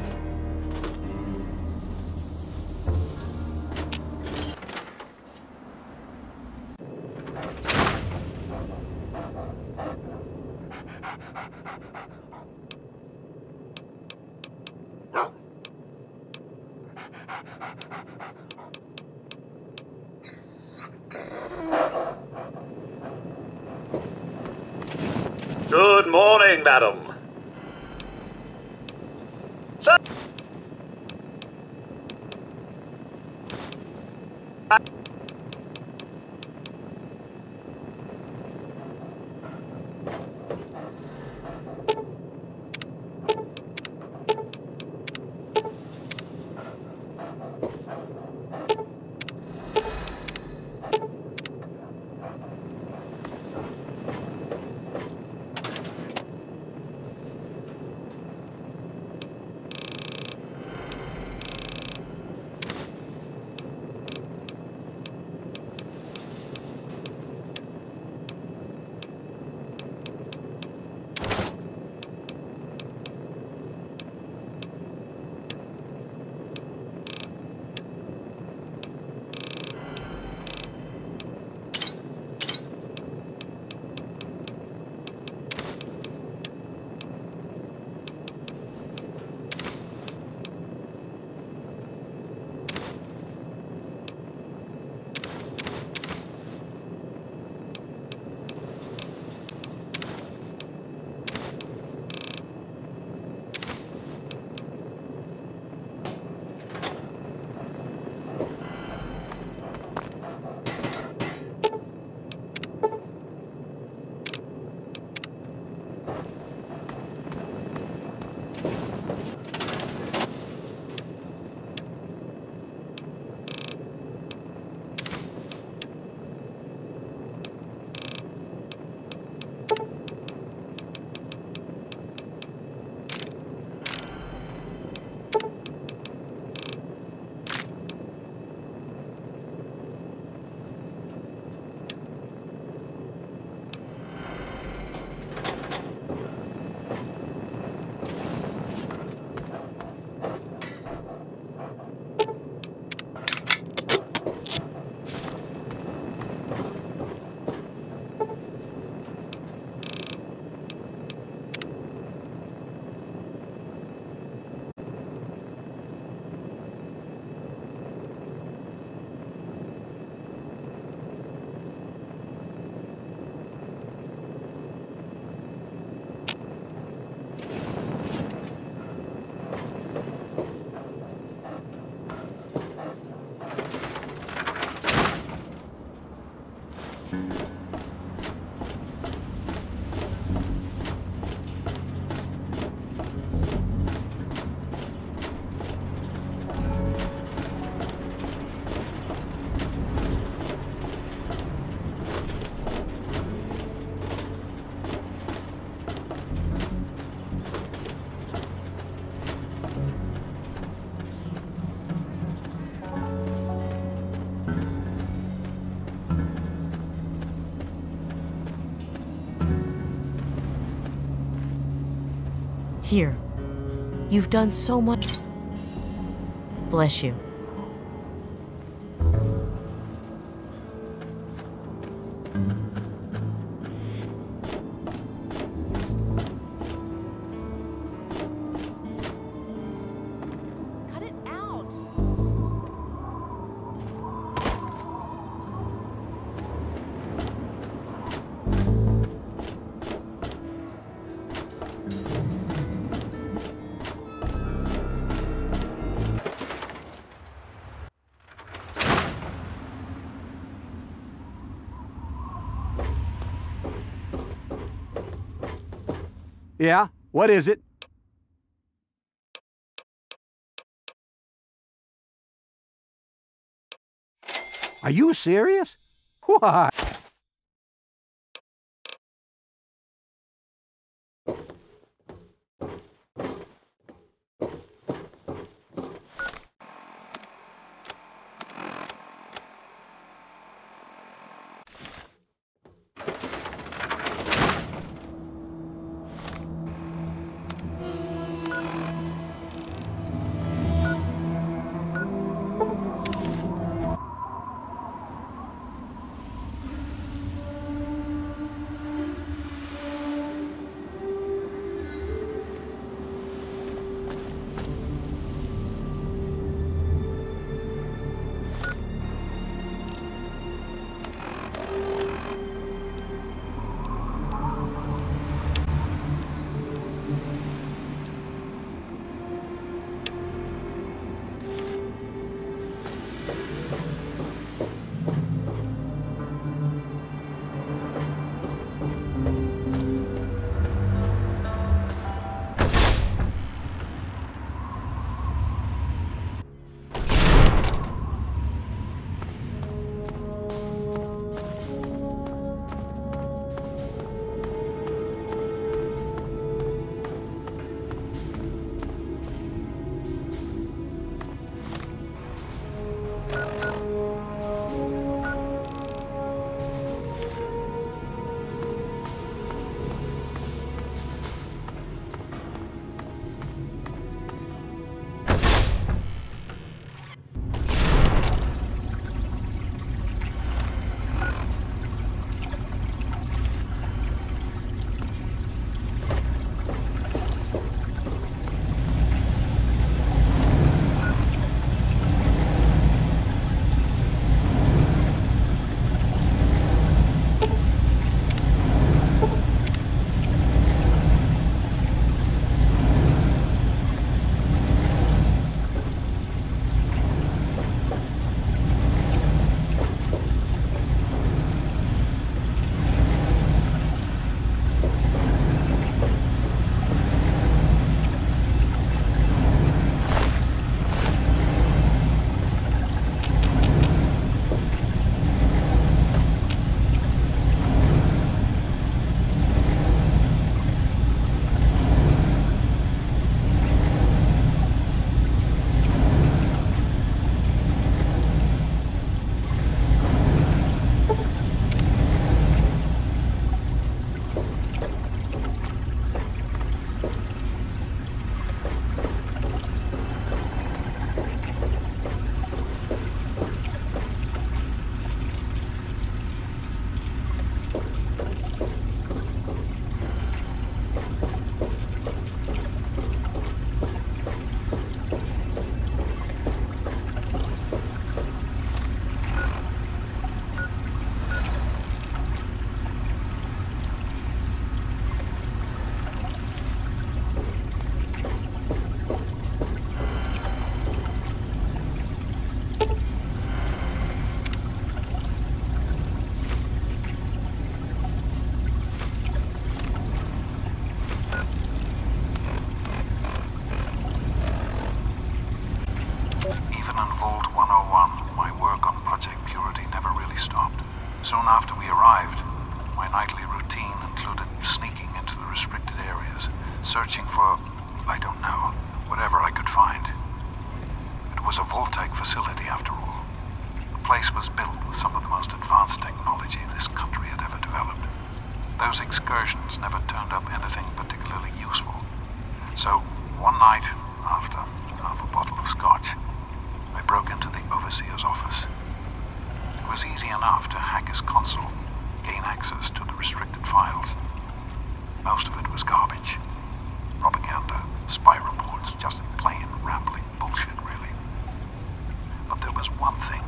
Here. You've done so much. Bless you. Yeah? What is it? Are you serious? Why? So, one night, after half a bottle of scotch, I broke into the overseer's office. It was easy enough to hack his console, gain access to the restricted files. Most of it was garbage. Propaganda, spy reports, just plain rambling bullshit, really. But there was one thing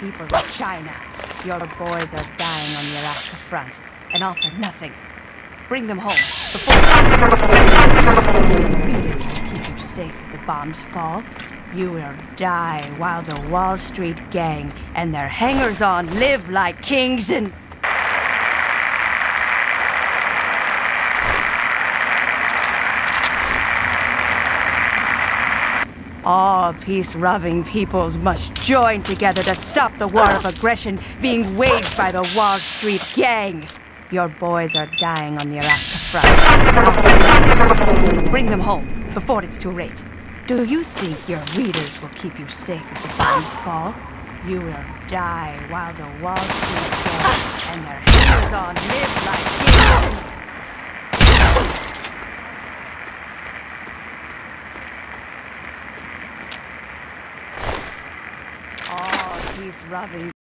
people of China. Your boys are dying on the Alaska front, and all for nothing. Bring them home before readers will keep you safe if the bombs fall. You will die while the Wall Street gang and their hangers-on live like kings and All peace-loving peoples must join together to stop the war of aggression being waged by the Wall Street gang. Your boys are dying on the Alaska front. Bring them home before it's too late. Do you think your readers will keep you safe if the bombs fall? You will die while the Wall Street gang and their hangers-on live like kings. All peace-loving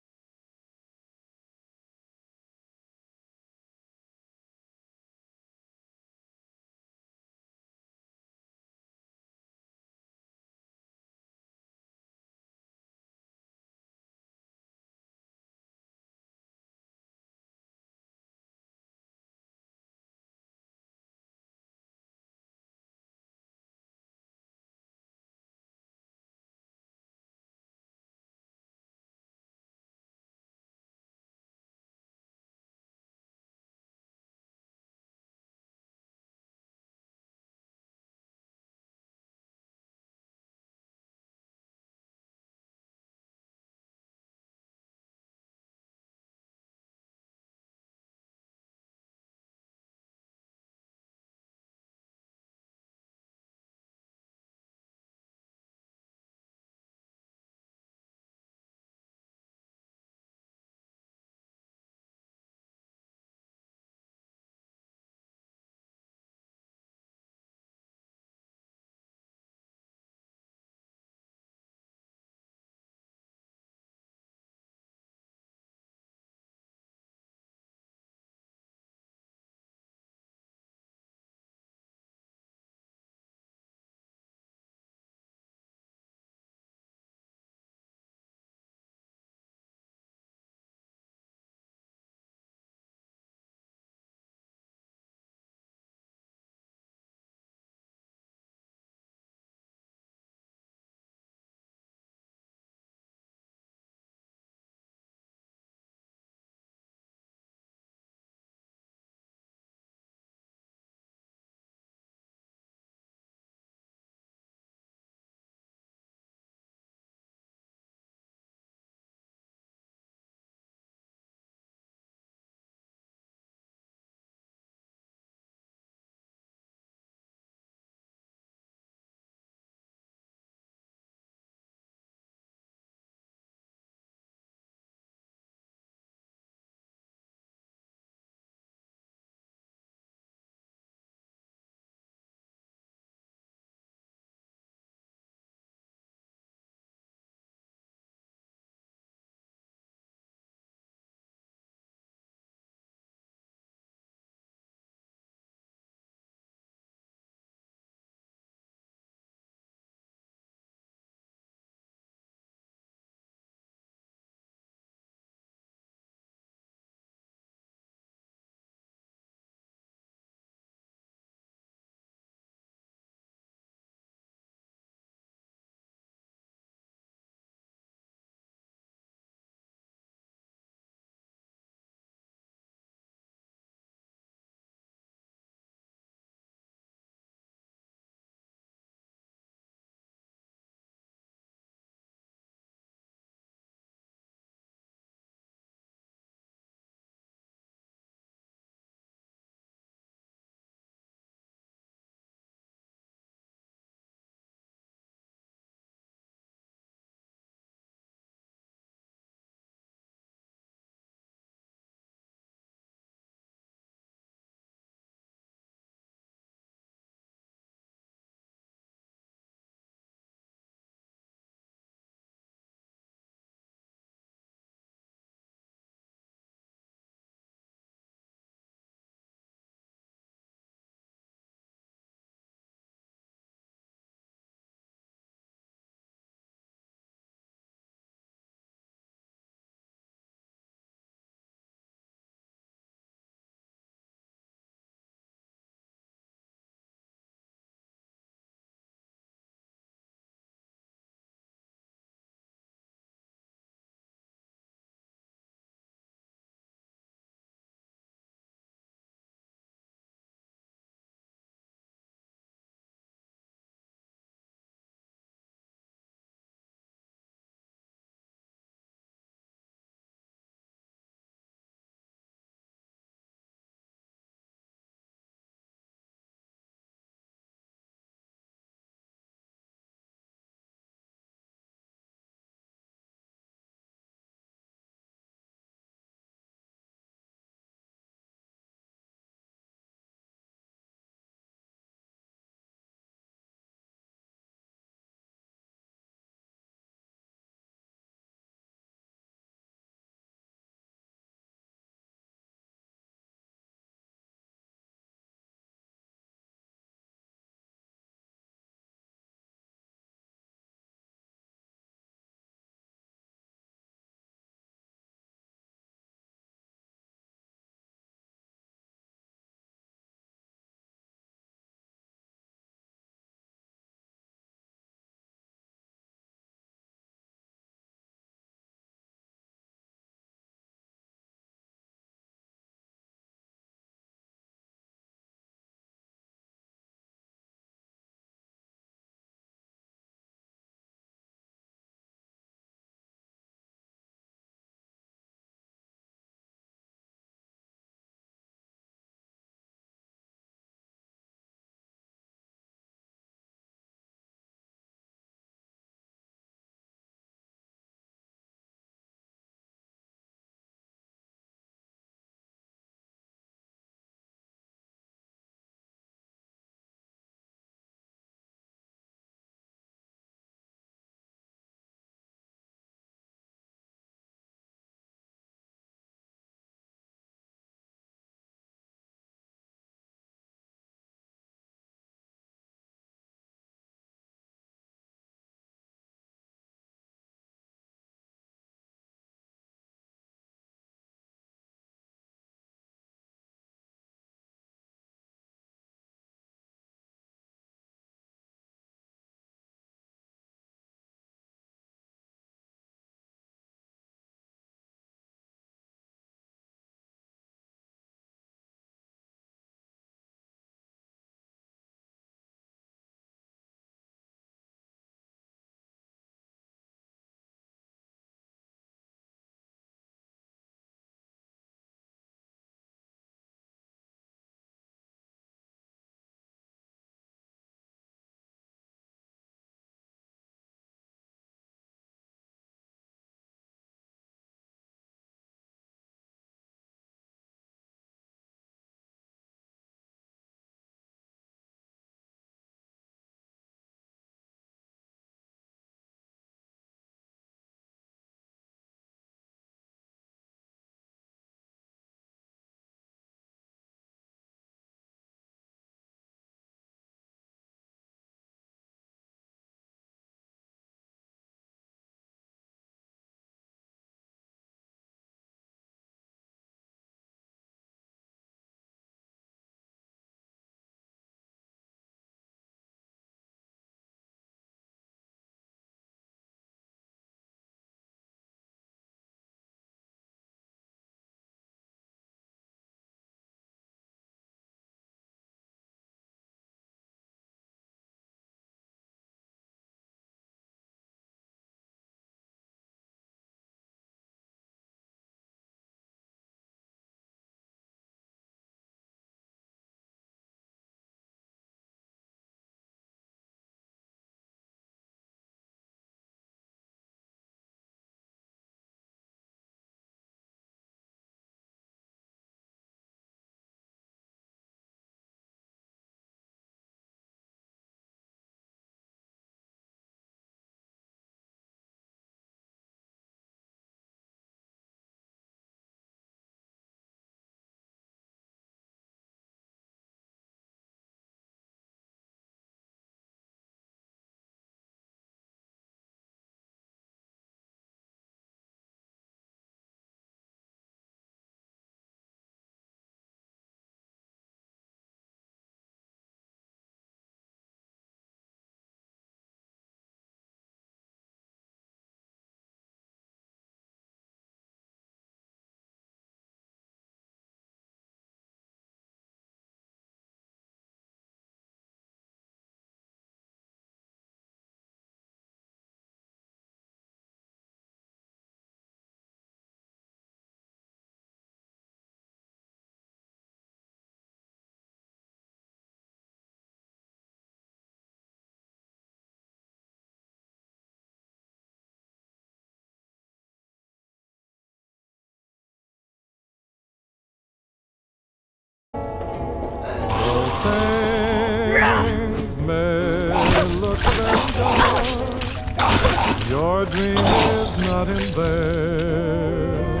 your dream is not in vain.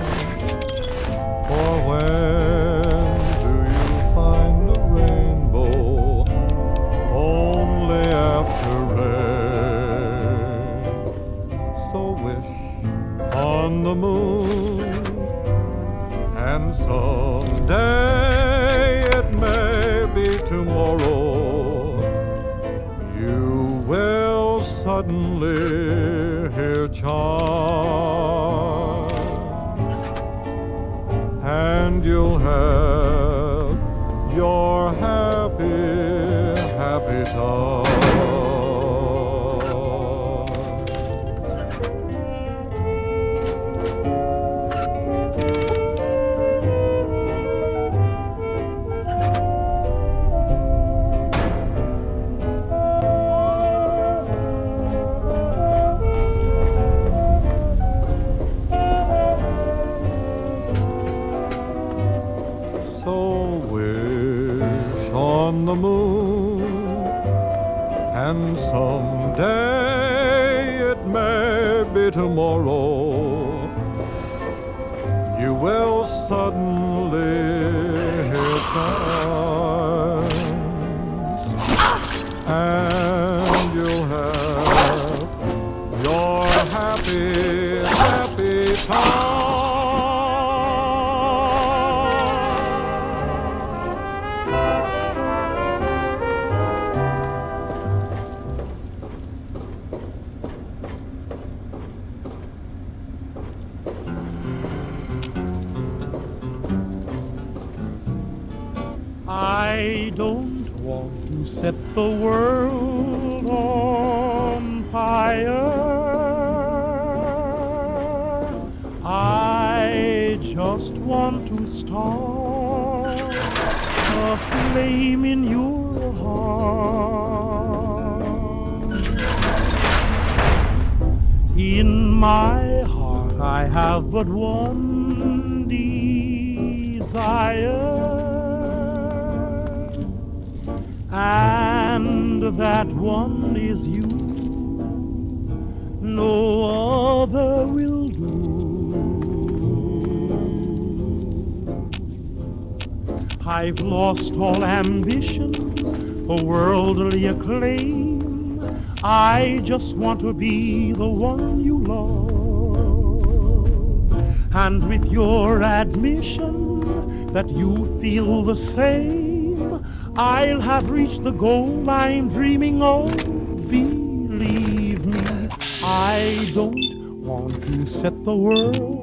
For when do you find a rainbow? Only after rain. So wish on the moon, and someday have but one desire. And that one is you. No other will do. I've lost all ambition for worldly acclaim. I just want to be the one you love. And with your admission that you feel the same, I'll have reached the goal I'm dreaming of. Believe me, I don't want to set the world